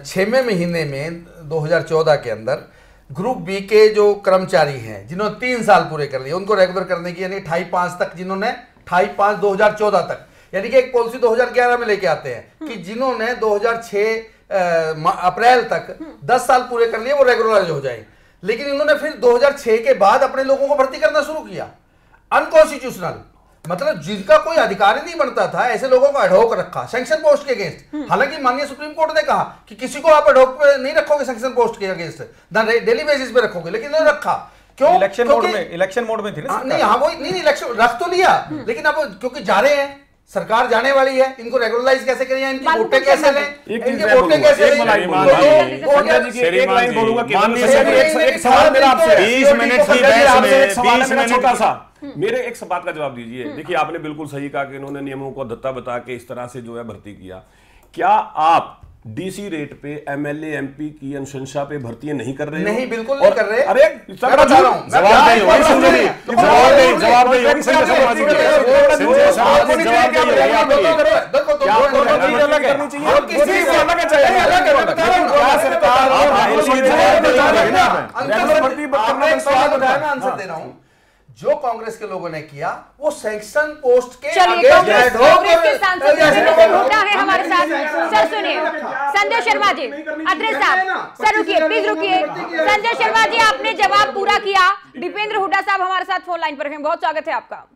छवें महीने में 2014 के अंदर ग्रुप बी के जो कर्मचारी हैं जिन्होंने तीन साल पूरे कर लिए उनको रेगुलर करने की यानी अठाई पाँच तक जिन्होंने अठाई पाँच दो तक यानी कि एक पॉलिसी 2011 में लेके आते हैं कि जिन्होंने 2006 अ, मा- अप्रैल तक 10 साल पूरे कर लिए वो रेगुलराइज हो जाए। लेकिन इन्होंने फिर 2006 के बाद अपने लोगों को भर्ती करना शुरू किया। अनकॉन्स्टिट्यूशनल मतलब जिनका कोई अधिकार ही नहीं बनता था ऐसे लोगों को अडोक रखा सैंक्शन पोस्ट के अगेंस्ट हालाँकि माननीय सुप्रीम कोर्ट ने कहा कि किसी को आप अडोक पे नहीं रखोगे सैंक्शन पोस्ट के अगेंस्ट ना डेली बेसिस पे रखोगे लेकिन इन्होंने रखा। क्यों? इलेक्शन मोड में इलेक्शन मोड में थी ना हाँ, नहीं हाँ वही नहीं नहीं इलेक्शन रख तो लिया लेकिन अब क्योंकि जा रहे हैं सरकार जाने वाली है इनको रेगुलराइज कैसे करें या इनकी वोटें तो कैसे लें? इनके वोटें कैसे लें? तो। वो- वो हो माननीय एक- सवाल मेरा आपसे 20 मिनट की बहस में एक सवाल है 20 मिनट छोटा सा। मेरे एक बात का जवाब दीजिए देखिए आपने बिल्कुल सही कहा कि इन्होंने नियमों को धत्ता बता के इस तरह से जो है भर्ती किया क्या आप डीसी रेट पे एमएलए एमपी की अनुशंसा पे भर्ती नहीं कर रहे नहीं, बिल्कुल नहीं और- कर रहे। अरे हूँ, जवाब नहीं है है, हूँ। हैं है। आंसर दे रहा हूँ जो कांग्रेस के लोगों ने किया वो सैंक्शन पोस्ट के चलिए कांग्रेस के सांसद. हुड्डा है हमारे साथ। सर सुनिए। संजय शर्मा जी अत्रे साहब सर रुकिए प्लीज़ रुकिए। संजय शर्मा जी आपने जवाब पूरा किया। दीपेंद्र हुड्डा साहब हमारे साथ फ़ोन लाइन पर हैं। बहुत स्वागत है आपका।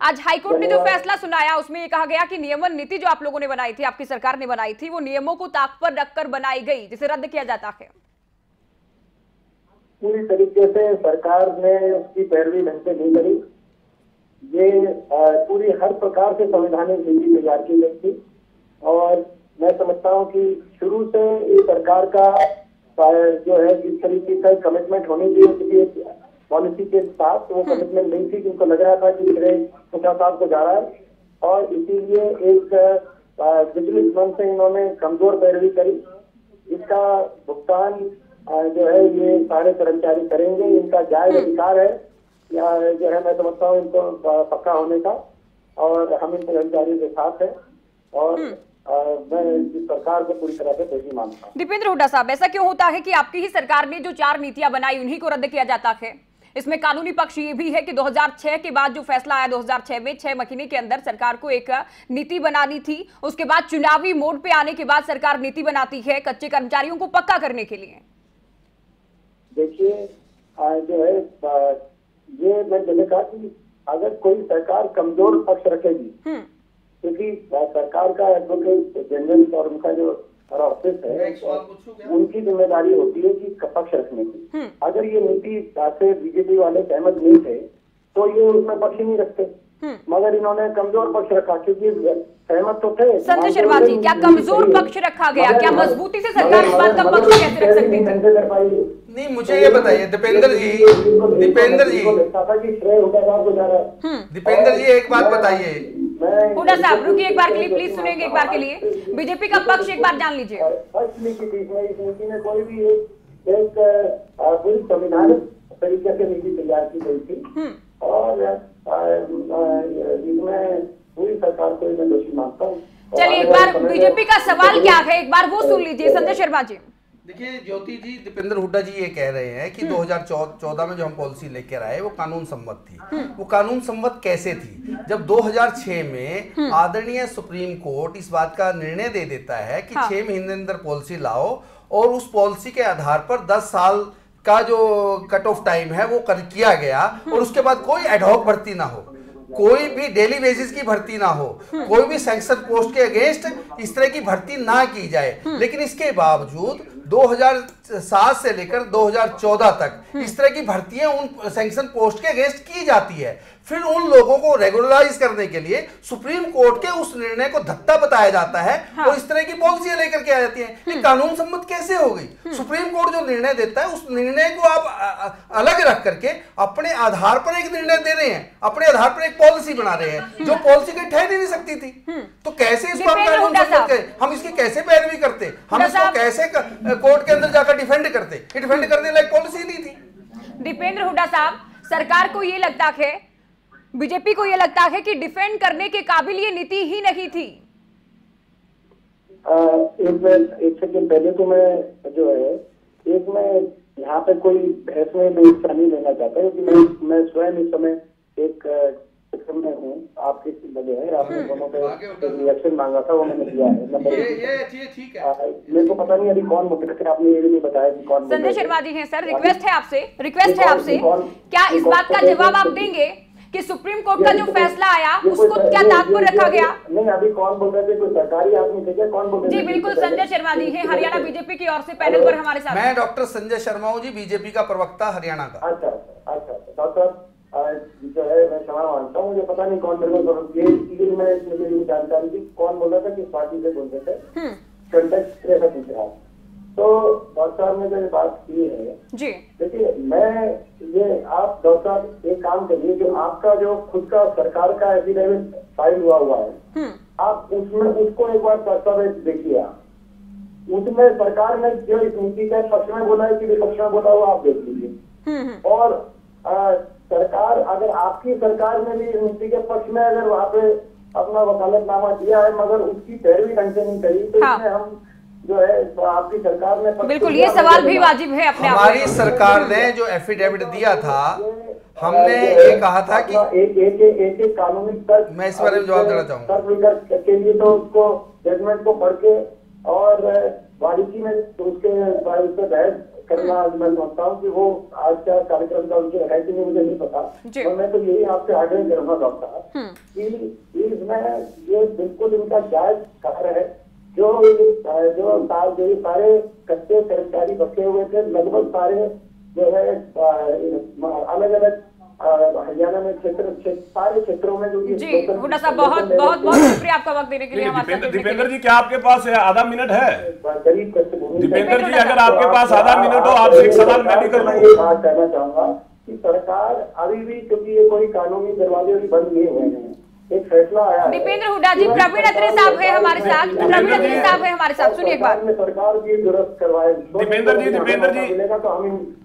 आज हाईकोर्ट ने जो फैसला सुनाया उसमें ये कहा गया कि नियमन नीति जो आप लोगों ने बनाई थी आपकी सरकार ने बनाई थी वो नियमों को ताक पर रखकर बनाई गई जिसे रद्द किया जाता है। पूरी तरीके से सरकार ने उसकी पैरवी ढंग से नहीं करी। ये पूरी हर प्रकार से संवैधानिक नीति तैयार की गई थी। और मैं समझता हूँ कि शुरू से ये सरकार का जो है जिस तरीके का कमिटमेंट होनी चाहिए किसी एक पॉलिसी के साथ वो कमिटमेंट नहीं थी क्योंकि लग रहा था कि मेरे पचास साल को जा रहा है। और इसीलिए एक पिछले मंथ से इन्होंने कमज़ोर पैरवी करी। इसका भुगतान जो है ये सारे कर्मचारी करेंगे इनका जायज़ अधिकार है। या जो है मैं समझता हूँ इनको पक्का होने का और हम इन कर्मचारियों के साथ हैं। और अ, मैं सरकार को पूरी तरह से दोषी मानता हूँ। दीपेंद्र हुड्डा साहब ऐसा क्यों होता है कि आपकी ही सरकार ने जो चार नीतियाँ बनाई उन्हीं को रद्द किया जाता है? इसमें कानूनी पक्ष ये भी है कि 2006 के बाद जो फैसला आया 2006 में छह महीने के अंदर सरकार को एक नीति बनानी थी। उसके बाद चुनावी मोड पे आने के बाद सरकार नीति बनाती है कच्चे कर्मचारियों को पक्का करने के लिए। देखिए जो है ये मैं मैंने कहा कि अगर कोई सरकार कमज़ोर पक्ष रखेगी हम्म क्योंकि सरकार का एडवोकेट जनरल और उनका जो ऑफ़िस है? उनकी ज़िम्मेदारी होती है कि पक्ष रखने की हम्म। अगर ये नीति से बीजेपी वाले सहमत नहीं थे तो ये उसमें पक्ष ही नहीं रखते मगर इन्होंने कमज़ोर पक्ष रखा क्योंकि सहमत तो थे संजय शर्मा जी, क्या कमज़ोर पक्ष रखा गया? क्या मजबूती से सरकार इस बात का पक्ष कैसे रख सकती थी? नहीं मुझे ये बताइए दीपेंद्र जी दीपेंद्र जी। दीपेंद्र दीपेंद्र जी एक बात बताइए। हुड्डा साहब रुकिए एक बार के लिए प्लीज़ सुनेंगे एक बार के लिए। बीजेपी का पक्ष एक बार जान लीजिए। फ़र्स्ट नीति थी इसमें इस नीति में कोई भी एक एक पूरी संविधानिक तरीके से नीति तैयार की गई थी और अ, अ, इसमें पूरी सरकार को मैं दोषी मानता हूँ चलिए एक बार बीजेपी का सवाल क्या है? एक बार वो सुन लीजिए संजय शर्मा जी देखिए ज्योति जी दीपेंद्र हुड्डा जी ये कह रहे हैं कि 2014 में जो हम पॉलिसी लेकर आए वो कानून सम्मत थी। वो कानून सम्मत कैसे थी? जब 2006 में आदरणीय सुप्रीम कोर्ट इस बात का निर्णय दे देता है कि हाँ। छह महीने अंदर पॉलिसी लाओ और उस पॉलिसी के आधार पर 10 साल का जो कट ऑफ़ टाइम है वो कर किया गया और उसके बाद कोई एडहॉक भर्ती ना हो। कोई भी डेली बेसिस की भर्ती ना हो। कोई भी सैंक्शन पोस्ट के अगेंस्ट इस तरह की भर्ती ना की जाए। लेकिन इसके बावजूद 2007 से लेकर 2014 तक। इस तरह की भर्तियाँ उन सैंक्शन पोस्ट के अगेंस्ट की जाती है। फिर उन लोगों को रेगुलराइज करने के लिए सुप्रीम कोर्ट के उस निर्णय को धत्ता बताया जाता है हाँ। और इस तरह की पॉलिसियाँ लेकर के आ जाती हैं। ये कानून सम्मत कैसे हो गई? सुप्रीम कोर्ट जो निर्णय देता है उस निर्णय को आप अलग रख करके अपने आधार पर एक निर्णय दे रहे हैं अपने आधार पर एक पॉलिसी बना रहे हैं जो पॉलिसी कहीं ठहर ही नहीं सकती थी। तो कैसे इसको हम कानून सम्मत करें? हम इसकी कैसे पैरवी करते? हम इसको कैसे कोर्ट के अंदर जाकर डिफेंड करते? डिफेंड करने लायक पॉलिसी नहीं थी। दीपेंद्र हुड्डा साहब सरकार को ये लगता है बीजेपी को यह लगता है कि डिफेंड करने के काबिल ये नीति ही नहीं थी। आ, एक एक सेकंड पहले तो मैं जो है एक मैं यहाँ पे कोई बहस में मैं हिस्सा नहीं लेना चाहता क्योंकि मैं मैं स्वयं इस समय एक कार्यक्रम में हूँ। आपके लगे है? आपने दोनों पे एक रिएक्शन मांगा था वो मैंने दिया है। मैं ये ये ये ठीक है। मेरे को पता नहीं अभी कौन मुद्दे थे आपने ये भी नहीं बताया कि कौन संजय शर्मा जी हैं सर। रिक्वेस्ट है आपसे। रिक्वेस्ट है आपसे। क्या इस बात का जवाब आप देंगे? कि सुप्रीम कोर्ट का जो फैसला आया उसको क्या ये- ताक पर ये- रखा गया? नहीं अभी कौन बोल रहे थे? कोई सरकारी आदमी थे क्या? कौन बोल रहे जी बिल्कुल संजय शर्मा जी हैं हरियाणा बीजेपी की ओर से पैनल पर हमारे साथ। मैं डॉक्टर संजय शर्मा हूँ जी बीजेपी का प्रवक्ता हरियाणा का। अच्छा अच्छा अच्छा। डॉक्टर जो है मैं क्षमा माँगता हूँ मुझे पता नहीं कौन मेरे को मैं जानकारी थी कौन बोल रहा था? किस पार्टी से बोल रहे थे? कंटेक्ट कैसा पूछ रहा तो डॉक्टर साहब ने जो ये बात की है। जी। देखिए मैं ये आप डॉक्टर साहब एक काम करिए जो आपका जो खुद का सरकार का एफिडेविट फ़ाइल हुआ हुआ है आप उसमें उसको एक बार दस्तावेज़ देखिए आप। उसमें सरकार ने जो इस नीति के पक्ष में बोला है कि विपक्ष में बोला हुआ आप देख लीजिए। और अ, सरकार अगर आपकी सरकार ने भी नीति के पक्ष में अगर वहाँ पे अपना वकालतनामा दिया है मगर उसकी पैरवी ढंग से नहीं करी तो हाँ। इसमें हम जो है तो आपकी सरकार ने बिल्कुल ये सवाल भी वाजिब है अपने हमारी सरकार ने जो एफिडेविट दिया था हमने ये कहा था कि एक एक एक एक, कानूनी तर्क मैं इस बारे में जवाब देना चाहूँगा। तर्क वितर्क के लिए तो उसको जजमेंट को पढ़ के और बारीकी में उसके बारे में बहस करना मैं समझता हूँ कि वो आज का कार्यक्रम का उनकी है कि नहीं मुझे नहीं पता। और मैं तो यही आपसे आग्रह करूँगा डॉक्टर साहब कि इसमें ये बिल्कुल इनका जायज़ कार्य है। जो जो जो सारे कच्चे कर्मचारी बचे हुए थे लगभग सारे जो है अलग अलग हरियाणा में क्षेत्र क्षेत्र- सारे क्षेत्रों में जो जी साहब बहुत बहुत बहुत शुक्रिया आपका वक्त देने के लिए हमारे दीपेंद्र जी क्या आपके पास है? आधा मिनट है? गरीब कष्ट दीपेंद्र जी अगर आपके पास आधा मिनट हो आपसे एक सवाल मैं भी कर ये बात कहना चाहूँगा कि सरकार अभी भी क्योंकि ये कोई कानूनी दरवाजे भी बंद नहीं हुए हैं। एक फैसला आया दीपेंद्र हुड्डा जी प्रवीण अत्रे साहब है हमारे साथ। प्रवीण अत्रे साहब है हमारे साथ। सुनिए एक बार। सरकार भी दुरुस्त करवाए। दीपेंद्र जी, दीपेंद्र जी। तो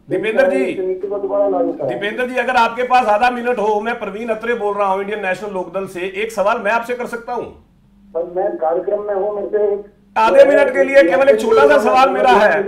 दीपेंद्र जी। को दीपेंद्र जी अगर आपके पास आधा मिनट हो मैं प्रवीण अत्रे बोल रहा हूँ इंडियन नेशनल लोकदल से। एक सवाल मैं आपसे कर सकता हूँ? पर मैं कार्यक्रम में हूँ मेरे से आधे मिनट के लिए केवल एक छोटा सा सवाल मेरा है।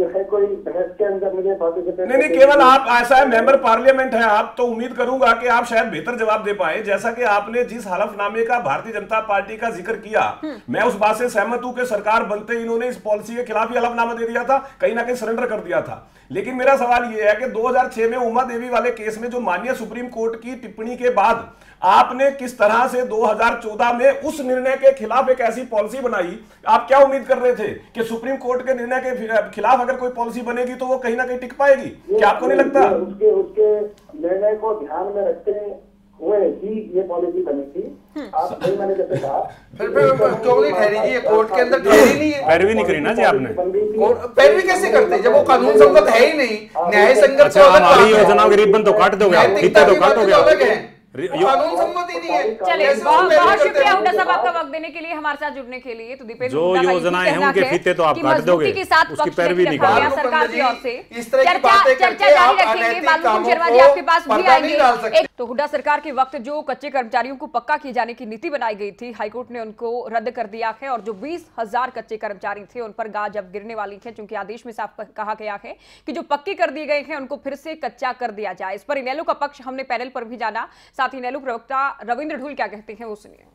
नहीं पता जो है कोई बहस के अंदर मुझे पार्टिसिपेट नहीं नहीं केवल आप ऐसा है मेंबर पार्लियामेंट है आप तो उम्मीद करूँगा कि आप शायद बेहतर जवाब दे पाए। जैसा कि आपने जिस हलफनामे का भारतीय जनता पार्टी का ज़िक्र किया मैं उस बात से सहमत हूँ कि सरकार बनते ही इन्होंने इस पॉलिसी के खिलाफ ही हलफनामा दे दिया था कहीं ना कहीं सरेंडर कर दिया था। लेकिन मेरा सवाल यह है कि 2006 में उमा देवी वाले केस में जो माननीय सुप्रीम कोर्ट की टिप्पणी के बाद आपने किस तरह से 2014 में उस निर्णय के खिलाफ एक ऐसी पॉलिसी बनाई आप क्या उम्मीद कर रहे थे कि सुप्रीम कोर्ट के निर्णय के खिलाफ अगर कोई पॉलिसी बनेगी तो वो कहीं ना कहीं टिक पाएगी। क्या आपको नहीं लगता? उसके उसके निर्णय को ध्यान में रखते हुए ही ये पॉलिसी बनी थी। आप वही मैंने जैसे कहा फिर फिर क्यों नहीं ठहरी जी ये कोर्ट के अंदर ठहरी नहीं है। पैरवी नहीं करी ना जी आपने? पैरवी कैसे करते? जब वो कानून सम्मत है ही नहीं न्याय संगत अच्छा योजना गरीब बन तो काट दोगे आप नैतिकता हिस्से तो जो योजनाएँ हैं, उनके फीते तो आप काट दोगे, के साथ उसकी पैरवी। सरकार की ओर से। इस तरह की चर्चा बातें चर्चा करके जारी रखेंगे बालमुकुंद शर्मा जी आपके पास भी पर्दा नहीं डाल आएँगे तो हुड्डा सरकार के वक्त जो कच्चे कर्मचारियों को पक्का किए जाने की नीति बनाई गई थी हाईकोर्ट ने उनको रद्द कर दिया है और जो बीस हज़ार कच्चे कर्मचारी थे उन पर गाज अब गिरने वाली है क्योंकि आदेश में साफ़ कहा गया है कि जो पक्के कर दिए गए हैं उनको फिर से कच्चा कर दिया जाए। इस पर इनेलो का पक्ष हमने पैनल पर भी जाना। साथ ही नेहलू प्रवक्ता रविंद्र ढुल क्या कहते हैं वो सुनिए।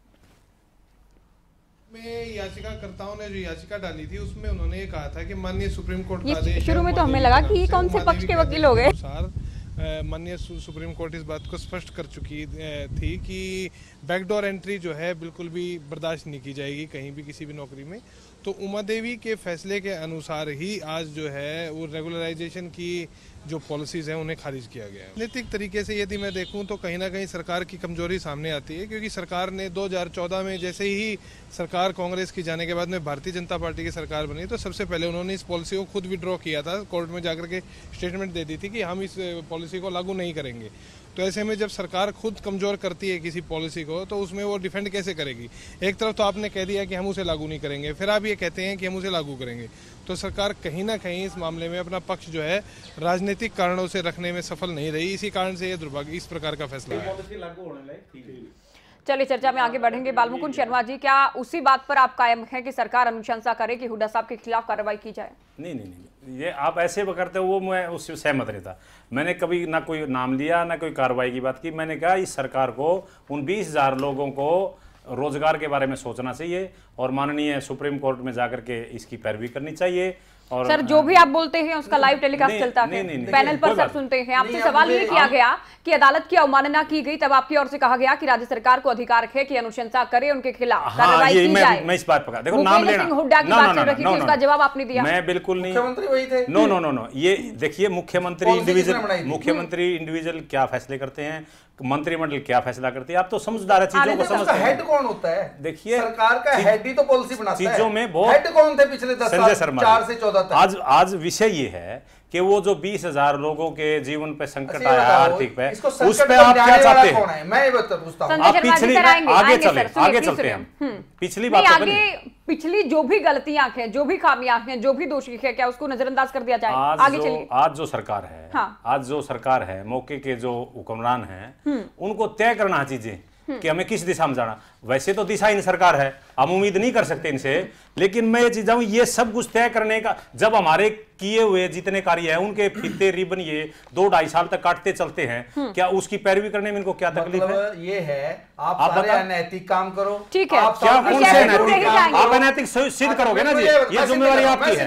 याचिकाकर्ताओं ने जो याचिका डाली थी उसमें उन्होंने ये कहा था कि माननीय सुप्रीम कोर्ट का आदेश शुरू में तो हमें लगा कि ये कौन से पक्ष के वकील हो गए। माननीय सुप्रीम कोर्ट इस बात को स्पष्ट कर चुकी थी कि बैकडोर एंट्री जो है बिल्कुल भी बर्दाश्त नहीं की जाएगी कहीं भी किसी भी नौकरी में। तो उमा देवी के फैसले के अनुसार ही आज जो है वो रेगुलराइजेशन की जो पॉलिसीज़ हैं, उन्हें खारिज किया गया है। नैतिक तरीके से यदि मैं देखूँ तो कहीं ना कहीं सरकार की कमज़ोरी सामने आती है, क्योंकि सरकार ने 2014 में जैसे ही सरकार कांग्रेस की जाने के बाद में भारतीय जनता पार्टी की सरकार बनी तो सबसे पहले उन्होंने इस पॉलिसी को खुद विड्रॉ किया था। कोर्ट में जाकर के स्टेटमेंट दे दी थी कि हम इस पॉलिसी को लागू नहीं करेंगे। तो ऐसे में जब सरकार खुद कमज़ोर करती है किसी पॉलिसी को तो उसमें वो डिफेंड कैसे करेगी? एक तरफ़ तो आपने कह दिया कि हम उसे लागू नहीं करेंगे, फिर आप ये कहते हैं कि हम उसे लागू करेंगे। तो सरकार कहीं ना कहीं इस मामले में अपना पक्ष जो है, राजनीतिक कारणों से रखने में सफल नहीं रही। इसी कारण से ये दुर्भाग्य, इस प्रकार का फैसला है चलिए, चर्चा में आगे बढ़ेंगे। बालमुकुंद शर्मा जी, क्या उसी बात पर आप कायम हैं कि सरकार अनुशंसा करे कि हुडा साहब के खिलाफ कार्रवाई की जाए? नहीं नहीं नहीं। ये आप ऐसे करते हो, वो मैं उससे सहमत नहीं था मैंने कभी ना कोई नाम लिया, ना कोई कार्रवाई की बात की। मैंने कहा, इस सरकार को, उन बीस हज़ार लोगों को रोज़गार के बारे में सोचना चाहिए और माननीय सुप्रीम कोर्ट में जाकर के इसकी पैरवी करनी चाहिए। और सर जो भी आप बोलते हैं उसका लाइव टेलीकास्ट चलता है। पैनल पर सब सुनते हैं। आपसे सवाल ये किया गया कि अदालत की अवमानना की गई तब आपकी ओर से कहा गया कि राज्य सरकार को अधिकार है कि अनुशंसा करे उनके खिलाफ हाँ, कार्रवाई की जाए। मैं इस बात पर देखो नाम लेना। उसका जवाब आपने दिया। मैं बिल्कुल नहीं नो नो नो नो ये देखिए मुख्यमंत्री इंडिविजुअल मुख्यमंत्री इंडिविजुअल क्या फैसले करते हैं? मंत्रिमंडल क्या फैसला करती है? आप तो समझदार है चीज़ों को समझते हेड कौन होता है? देखिए सरकार का हेड ही तो पॉलिसी बनाता है। चीज़ों में बहुत हेड कौन थे पिछले दस संजय शर्मा चार से चौदह आज आज विषय ये है कि वो जो बीस हज़ार लोगों के जीवन पे संकट आया आर्थिक पे उस पे आप क्या चाहते हैं? मैं पूछता आप पिछली आगे चले आगे चलते हैं हम्म। पिछली बात तो आगे पिछली जो भी गलतियाँ हैं जो भी खामियाँ हैं जो भी दोषी है क्या उसको नजरअंदाज कर दिया जाए? आगे चलिए। आज जो सरकार है हाँ। आज जो सरकार है मौके के जो हुक्मरान है हम्म। उनको तय करना चीज़ें हम्म। कि हमें किस दिशा में जाना। वैसे तो दिशा इन सरकार है हम उम्मीद नहीं कर सकते इनसे लेकिन मैं ये चीज़ ये सब कुछ तय करने का जब हमारे किए हुए जितने कार्य है उनके फीते रिबन ये दो ढाई साल तक काटते चलते हैं। क्या उसकी पैरवी करने में इनको क्या तकलीफ़ है? मतलब ये है आप, आप सारे अनैतिक काम करो। ठीक है। आप क्या कौन से अनैतिक आप अनैतिक सिद्ध करोगे ना जी? ये जिम्मेवारी आपकी है।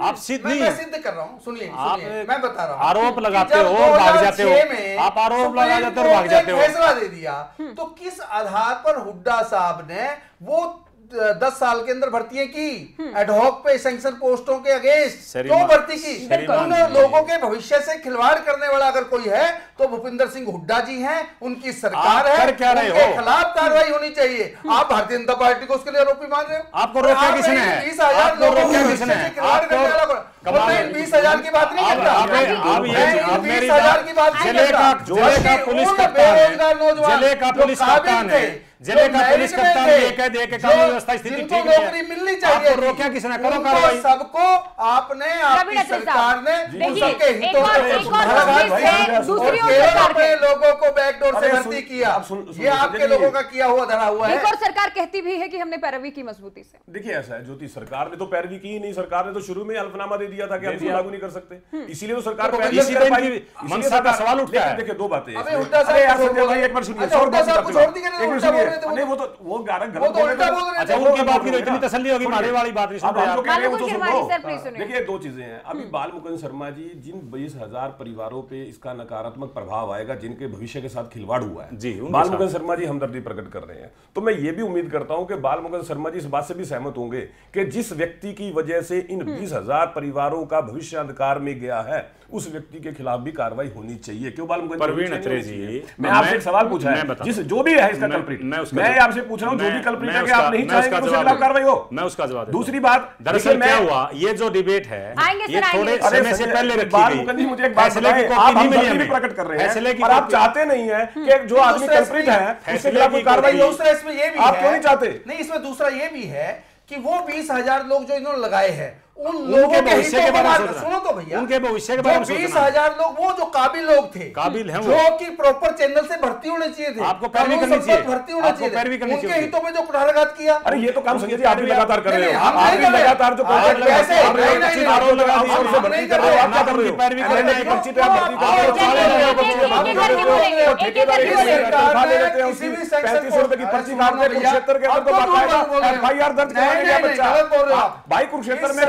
आप सिद्ध नहीं सिद्ध कर रहा हूँ सुनिए आप मैं बता रहा हूँ आरोप लगाते हो भाग जाते हो। आप आरोप लगा जाते हो भाग जाते हो। फैसला दे दिया तो किस आधार पर हुड्डा साहब ने वो दस साल के अंदर भर्ती की एडहॉक हम्म। पे सैंक्शन पोस्टों के अगेंस्ट क्यों भर्ती की? उन लोगों के भविष्य से खिलवाड़ करने वाला अगर कोई है तो भूपिंदर सिंह हुड्डा जी हैं उनकी सरकार है उनके खिलाफ कार्रवाई होनी चाहिए। हम्म। आप भारतीय जनता पार्टी को उसके लिए आरोपी मान रहे हो? आपको रोका किसने है बीस हज़ार बीस हज़ार की बात नहीं करता। बीस हज़ार की बात ज़िले का पुलिस बेरोजगार नौजवान ज़िले का पुलिस कप्तान है। जब का पुलिस कप्तान ये कह दे के कानून व्यवस्था स्थिति ठीक है नौकरी मिलनी चाहिए आपको किसी ने करो कार्रवाई। सबको आपने आपकी सरकार ने सबके हितों को दूसरी ओर सरकार के लोगों को बैकडोर से भर्ती किया। ये आपके लोगों का किया हुआ धरा हुआ है। एक और सरकार कहती भी है कि हमने पैरवी की मजबूती से। देखिए ऐसा है ज्योति सरकार ने तो पैरवी की ही नहीं सरकार ने तो शुरू में अल्पनामा दे दिया था कि हम इसे लागू नहीं कर सकते। हम्म। इसीलिए तो सरकार मनसा का सवाल उठता है। देखिए दो बातें अरे हुड्डा साहब एक बार सुनिए तो- अच्छा, देखिए दो चीज़ें हैं। अभी बाल मुकुंद शर्मा जी जिन बीस हज़ार परिवारों पर इसका नकारात्मक प्रभाव आएगा जिनके भविष्य के साथ खिलवाड़ हुआ है जी बाल मुकुंद शर्मा जी हमदर्दी प्रकट कर रहे हैं। तो मैं ये भी उम्मीद करता हूँ कि बाल मुकुंद शर्मा जी इस बात से भी सहमत होंगे कि जिस व्यक्ति की वजह से इन बीस हज़ार परिवारों का भविष्य अंधकार में गया है उस व्यक्ति के खिलाफ भी कार्रवाई होनी चाहिए। क्यों बाल प्रवीण अत्रे जी मैं आपसे एक सवाल पूछा है। जिस जो भी है इसका कल्प्रिट मैं आपसे पूछ रहा हूँ जो भी कल्प्रिट है आप नहीं चाहेंगे उसके खिलाफ कार्रवाई हो। मैं उसका जवाब दूसरी बात दरअसल क्या हुआ? ये जो डिबेट है ये थोड़े समय से पहले मुझे एक बात आप हम भी प्रकट कर रहे हैं और आप चाहते नहीं है कि हम्म। जो आदमी कल्प्रिट है उसके खिलाफ कार्रवाई हो इसमें ये भी आप क्यों नहीं चाहते? नहीं इसमें दूसरा ये भी है कि वो बीस हज़ार लोग जो इन्होंने लगाए हैं उन लोगों के भविष्य के बारे में सुनो तो भैया। उनके भविष्य के बारे में बीस हज़ार लोग वो जो काबिल लोग थे काबिल हैं जो कि प्रॉपर चैनल से भर्ती होने चाहिए थे आपको पैरवी करनी चाहिए। भर्ती चाहिए उनके हितों में जो किया अरे ये तो काम आप भी लगातार कर रहे हो। आप भी लगातार जो भाई कुरुक्षेत्र में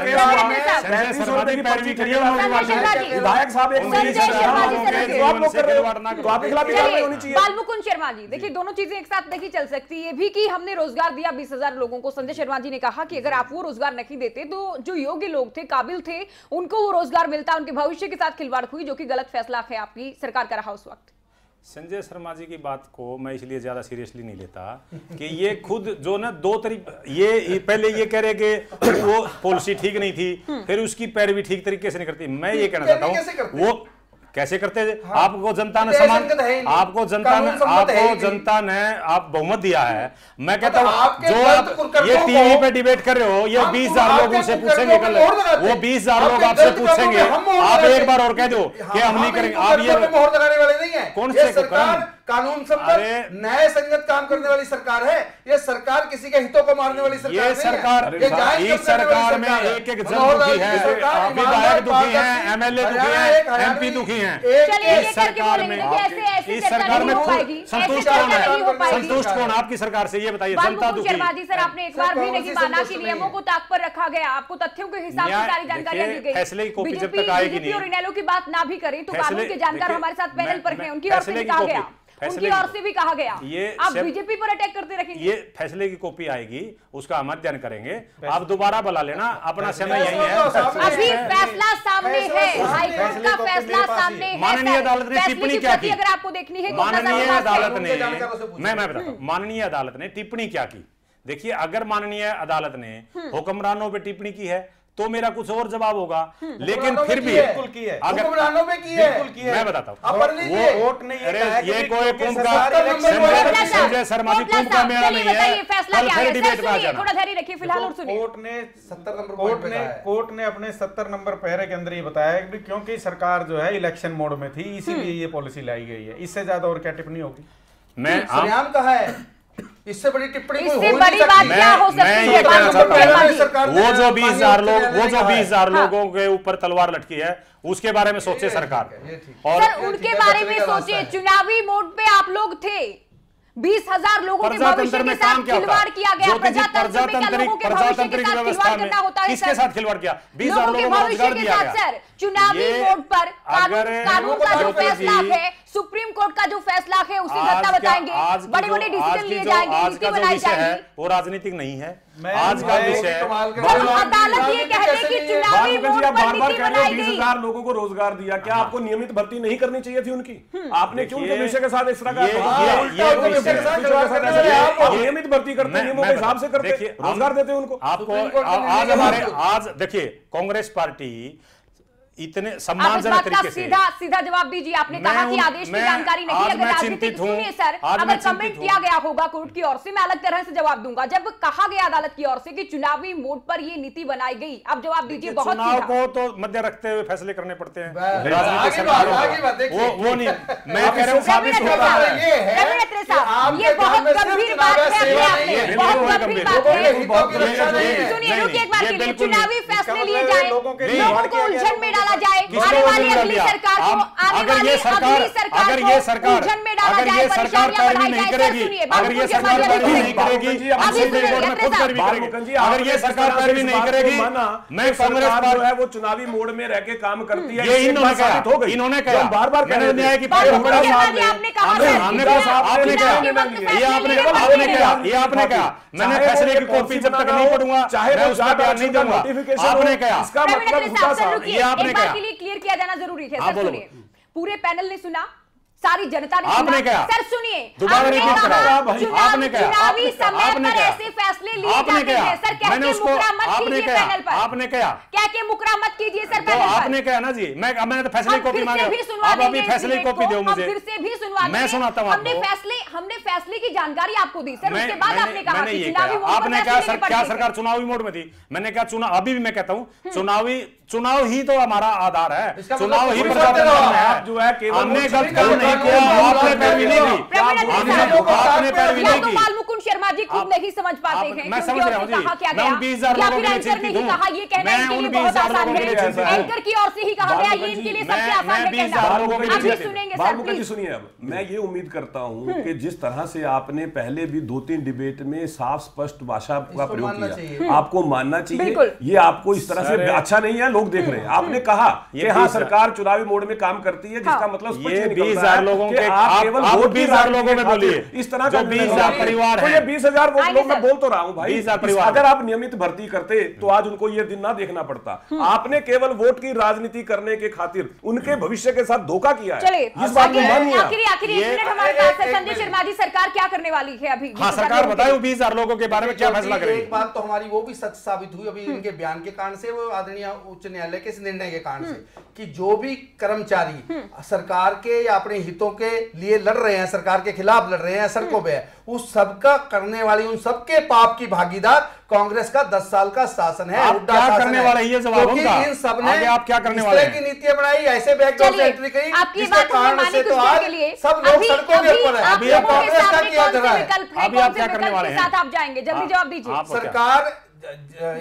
बालमुकुंद शर्मा जी देखिए दोनों चीज़ें एक साथ नहीं चल सकती ये भी की हमने रोज़गार दिया बीस हज़ार लोगों को। संजय शर्मा जी ने कहा की अगर आप वो रोज़गार नहीं देते तो जो योग्य लोग थे काबिल थे उनको वो रोज़गार मिलता उनके भविष्य के साथ खिलवाड़ हुई जो की गलत फैसला है आपकी सरकार का रहा उस वक्त। संजय शर्मा जी की बात को मैं इसलिए ज़्यादा सीरियसली नहीं लेता कि ये खुद जो ना दो तरीके ये पहले ये कह रहे कि वो पॉलिसी ठीक नहीं थी फिर उसकी पैरवी ठीक तरीके से नहीं करती। मैं ये कहना चाहता हूँ? वो कैसे करते हाँ। आपको जनता ने समान आपको जनता ने आपको जनता ने आप बहुमत दिया है। मैं कहता हूँ जो आप ये टीवी पे डिबेट कर रहे हो ये बीस हज़ार लोग उनसे पूछेंगे कल। वो बीस हज़ार लोग आपसे पूछेंगे। आप एक बार और कह दो कि हम नहीं करेंगे। आप ये कौन से कानून सब नए संगत काम करने वाली सरकार है। ये सरकार किसी के हितों को मारने वाली सरकार ये सरकार ये सरकार में एक एक जन दुखी है विधायक दुखी है एमएलए दुखी है एमपी दुखी है। इस सरकार में इस सरकार में संतुष्ट कौन है संतुष्ट कौन आपकी सरकार से ये बताइए जनता दुखी है। सर आपने एक बार भी नहीं माना कि नियमों को ताक पर रखा गया। आपको तथ्यों के हिसाब से सारी जानकारियाँ दी गई। फैसले की कॉपी जब तक आएगी नहीं और इनेलो की बात ना भी करें तो कानून के जानकार हमारे साथ पैनल पर हैं उनकी ओर से कहा गया। उनकी ओर से भी कहा गया। ये आप बीजेपी पर अटैक करते रहेंगे ये फैसले की कॉपी आएगी उसका हम अध्ययन करेंगे आप दोबारा बुला लेना अपना समय यही है। अभी फैसला सामने है। हाईकोर्ट का फैसला सामने है माननीय अदालत ने टिप्पणी क्या की? अगर आपको देखनी है तो माननीय अदालत ने मैं मैं बताता माननीय अदालत ने टिप्पणी क्या की? देखिए अगर माननीय अदालत ने हम्म। हुक्मरानों पर टिप्पणी की है तो मेरा कुछ और जवाब होगा। हम्म। लेकिन फिर भी कोर्ट ने 70 नंबर कोर्ट ने कोर्ट ने अपने 70 नंबर पहरे के अंदर ये बताया क्योंकि सरकार जो है इलेक्शन मोड में थी इसीलिए ये पॉलिसी लाई गई है। इससे ज़्यादा और क्या टिप्पणी होगी? मैं आम कहा है? इससे बड़ी टिप्पणी इससे बड़ी बात क्या हो सकती है? तो वो जो बीस हज़ार लोग वो जो बीस हज़ार हाँ। लोगों के ऊपर तलवार लटकी है उसके बारे में सोचे सरकार। और उनके बारे में सोचे चुनावी मोड पे आप लोग थे। बीस हज़ार लोगों के भविष्य के साथ खिलवाड़ किया गया। प्रजातंत्र में क्या लोगों के भविष्य के साथ खिलवाड़ करना होता है किसके साथ खिलवाड़ किया? बीस हज़ार लोगों को रोज़गार दिया गया। चुनावी वोट पर कानून कानून का जो फैसला है सुप्रीम कोर्ट का जो फैसला है उसे धत्ता बताएँगे। बड़े बड़े डिसीज़न लिए जाएँगे नीति बनाई जाएगी। वो राजनीतिक नहीं है। आज का विषय अदालत ये कहते कि चुनावी वोट पर नीति बनाई बीस हज़ार लोगों को रोज़गार दिया। क्या आपको नियमित भर्ती नहीं करनी चाहिए थी उनकी? हम्म। आपने क्यों उनके विषय के साथ इस तरह का नियमित भर्ती करते नियमों के हिसाब से करते रोज़गार देते उनको। आपको आज हमारे आज देखिए कांग्रेस पार्टी इतने सम्मानजनक तरीके से। सीधा सीधा जवाब दीजिए। आपने कहा कि आदेश की जानकारी नहीं अगर राजनीतिक सुनिए सर अगर कमेंट किया गया होगा कोर्ट की ओर से मैं अलग तरह से जवाब दूँगा। जब कहा गया अदालत की ओर से कि चुनावी मोड पर ये नीति बनाई गई अब जवाब दीजिए बहुत चुनाव को तो मध्य रखते हुए फैसले करने पड़ते हैं। वो वो नहीं मैं कह रहा हूँ साबित होता है। ये बहुत गंभीर बात है बहुत गंभीर बात है। सुनिए एक बार चुनावी फैसले लिए जाए। लोगों को उलझन में डाल डाला जाए। आने वाली अगली सरकार को आने वाली अगली सरकार को सरकार में डाला जाए सरकार नहीं करेगी अगर ये सरकार नहीं करेगी अगर ये सरकार पैरवी नहीं करेगी मैं कांग्रेस जो है वो चुनावी मोड में रह के काम करती है इन्होंने कहा बार बार कहने रहे हैं कि आपने आपने कहा आपने आपने कहा कहा मैंने फैसले की कॉपी जब तक नहीं पढ़ूँगा चाहे मैं उसका नहीं दूँगा आपने कहा इसका मतलब ये आपने बात के लिए क्लियर किया जाना ज़रूरी है सर सुनिए। पूरे पैनल ने सुना सारी जनता ने आपने क्या सर सुनिए आपने कहा आपने क्या चुनावी समय पर ऐसे फैसले लिए जाते हैं। सर क्या मुकरा मत कीजिए पैनल पर? आपने कहा। क्या क्या मुकरा मत कीजिए सर पैनल तो पर? आपने क्या ना जी। मैं मैंने तो फैसले कॉपी मांगे। आप अभी फैसले कॉपी तो। दो मुझे। फिर से भी सुनवा मैं सुनाता हूँ हमने फैसले हमने फैसले की जानकारी आपको दी सर। उसके बाद आपने कहा कि ये कहा। आपने कहा सर क्या सरकार चुनावी मोड में थी? मैंने कहा चुनाव अभी भी मैं कहता हूँ हम्म। चुनावी चुनाव ही तो हमारा आधार है। मतलब चुनाव ही है। जो है हमने गलत काम करने किया आपने पैरवी नहीं की आपने- पैरवी नहीं तो की मुकुंद शर्मा जी खुद नहीं समझ पाते हैं मैं समझ रहा हूँ जी। मैं उन 20,000 या लोगों के लिए चिंतित ही। ये मैं उन लिए बहुत 20,000 आसान लोगों के लिए चिंतित हूँ। एंकर की ओर से ही कहा गया ये इनके लिए सबसे आसान मैं है 20,000 कहना। लोगों के लिए हूँ। सुनेंगे सर जी सुनिए अब। मैं ये उम्मीद करता हूँ कि जिस तरह से आपने पहले भी दो तीन डिबेट में साफ़ स्पष्ट भाषा का प्रयोग किया आपको मानना चाहिए ये आपको इस तरह से अच्छा नहीं है लोग देख रहे हैं। आपने कहा ये कि हाँ सरकार चुनावी मोड में काम करती है जिसका हाँ। मतलब ये ये निकलता 20,000 है लोगों के- आप केवल वोट 20,000 राजनीति लोगों में बोलिए। इस तरह का 20,000 परिवार तो हैं। ये बीस हज़ार आएँगे लोग मैं बोल तो रहा हूँ भाई। परिवार अगर आप नियमित भर्ती करते तो आज उनको ये दिन ना देखना पड़ता। आपने केवल वोट की राजनीति करने के खातिर उनके भविष्य के साथ धोखा किया है। इस बात को मानिए आखिरी आखिरी एक मिनट हमारे पास है। संजय शर्मा जी सरकार क्या करने वाली है अभी? हाँ सरकार बताए वो 20,000 लोगों के बारे में क्या फैसला करेगी। एक बात तो हमारी वो भी सच साबित हुई अभी इनके बयान के कारण से वो आदरणीय उच्च न्यायालय के इस निर्णय के कारण से कि जो भी कर्मचारी सरकार के या अपने हितों के लिए लड़ रहे हैं सरकार के खिलाफ लड़ रहे हैं सड़कों पे है उस सबका करने वाली उन सबके पाप की भागीदार कांग्रेस का 10 साल का शासन है आप क्या शासन करने। वाले ये जवाब क्योंकि इन सबने आप क्या करने वाले की नीतियाँ बनाई ऐसे बैकडोर से एंट्री करी जिसके कारण से तो आज सब लोग सड़कों के ऊपर है। अभी कांग्रेस का सामने किया जा रहा है। अभी आप क्या करने वाले हैं? आप जाएँगे? जल्दी जवाब दीजिए। सरकार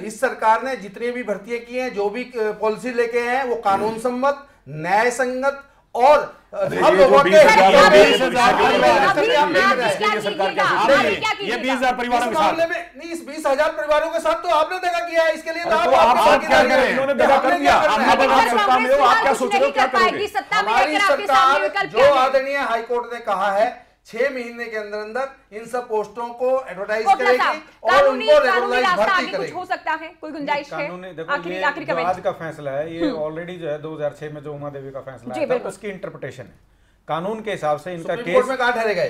इस सरकार ने जितनी भी भर्तियाँ की हैं जो भी पॉलिसी लेके आए हैं वो कानून सम्मत न्याय संगत और हम लोगों के 20,000 हितों अभी में- बीस हज़ार अभी परिवार अभी इसलिए हम आप देख रहे। क्या ये सरकार कीजिएगा कैसे अभी अभी क्या ये कीजिएगा 20,000 परिवारों के साथ नहीं इस बीस हज़ार परिवारों के साथ तो आपने दगा किया है इसके लिए तो आप तो आप क्या करें? इन्होंने कर दिया। आप क्या सोच रहे हो, क्या करोगे? हमारी लेकर आपके सामने सरकार जो आदरणीय हाईकोर्ट ने कहा है छह महीने के अंदर अंदर इन सब पोस्टों को एडवर्टाइज करेगी और उनको रेगुलराइज भर्ती करेगी। हो सकता है? कोई गुंजाइश है? कानूनी देखो आखिरी ये आखिरी कमेंट। आज का फैसला है ये ऑलरेडी जो है 2006 में जो उमा देवी का फैसला आया था उसकी इंटरप्रिटेशन है। कानून के हिसाब से इनका कोर्ट में केस कहा ठहरेगा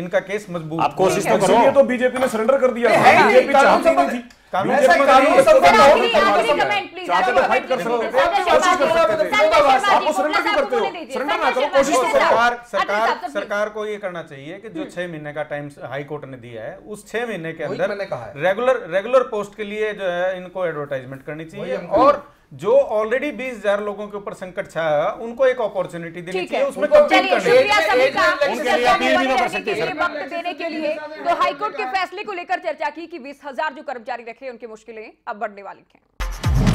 इनका केस मज़बूत आप कोशिश तो करो। इसीलिए तो बीजेपी ने सरेंडर कर दिया। है बीजेपी चाहती नहीं थी। है। हो है। तो हो। हो? तो। सरकार को ये करना चाहिए कि जो छह महीने का टाइम हाई कोर्ट ने दिया है उस छह महीने के अंदर। रेगुलर रेगुलर पोस्ट के लिए जो है इनको एडवर्टाइजमेंट करनी चाहिए और जो ऑलरेडी बीस हज़ार लोगों के ऊपर संकट छाया है, उनको एक अपॉर्चुनिटी देनी चाहिए उसमें चलिए करनी। वक्त देने के लिए तो हाईकोर्ट के फैसले को लेकर चर्चा की कि बीस हज़ार जो कर्मचारी रखे उनकी मुश्किलें अब बढ़ने वाली हैं।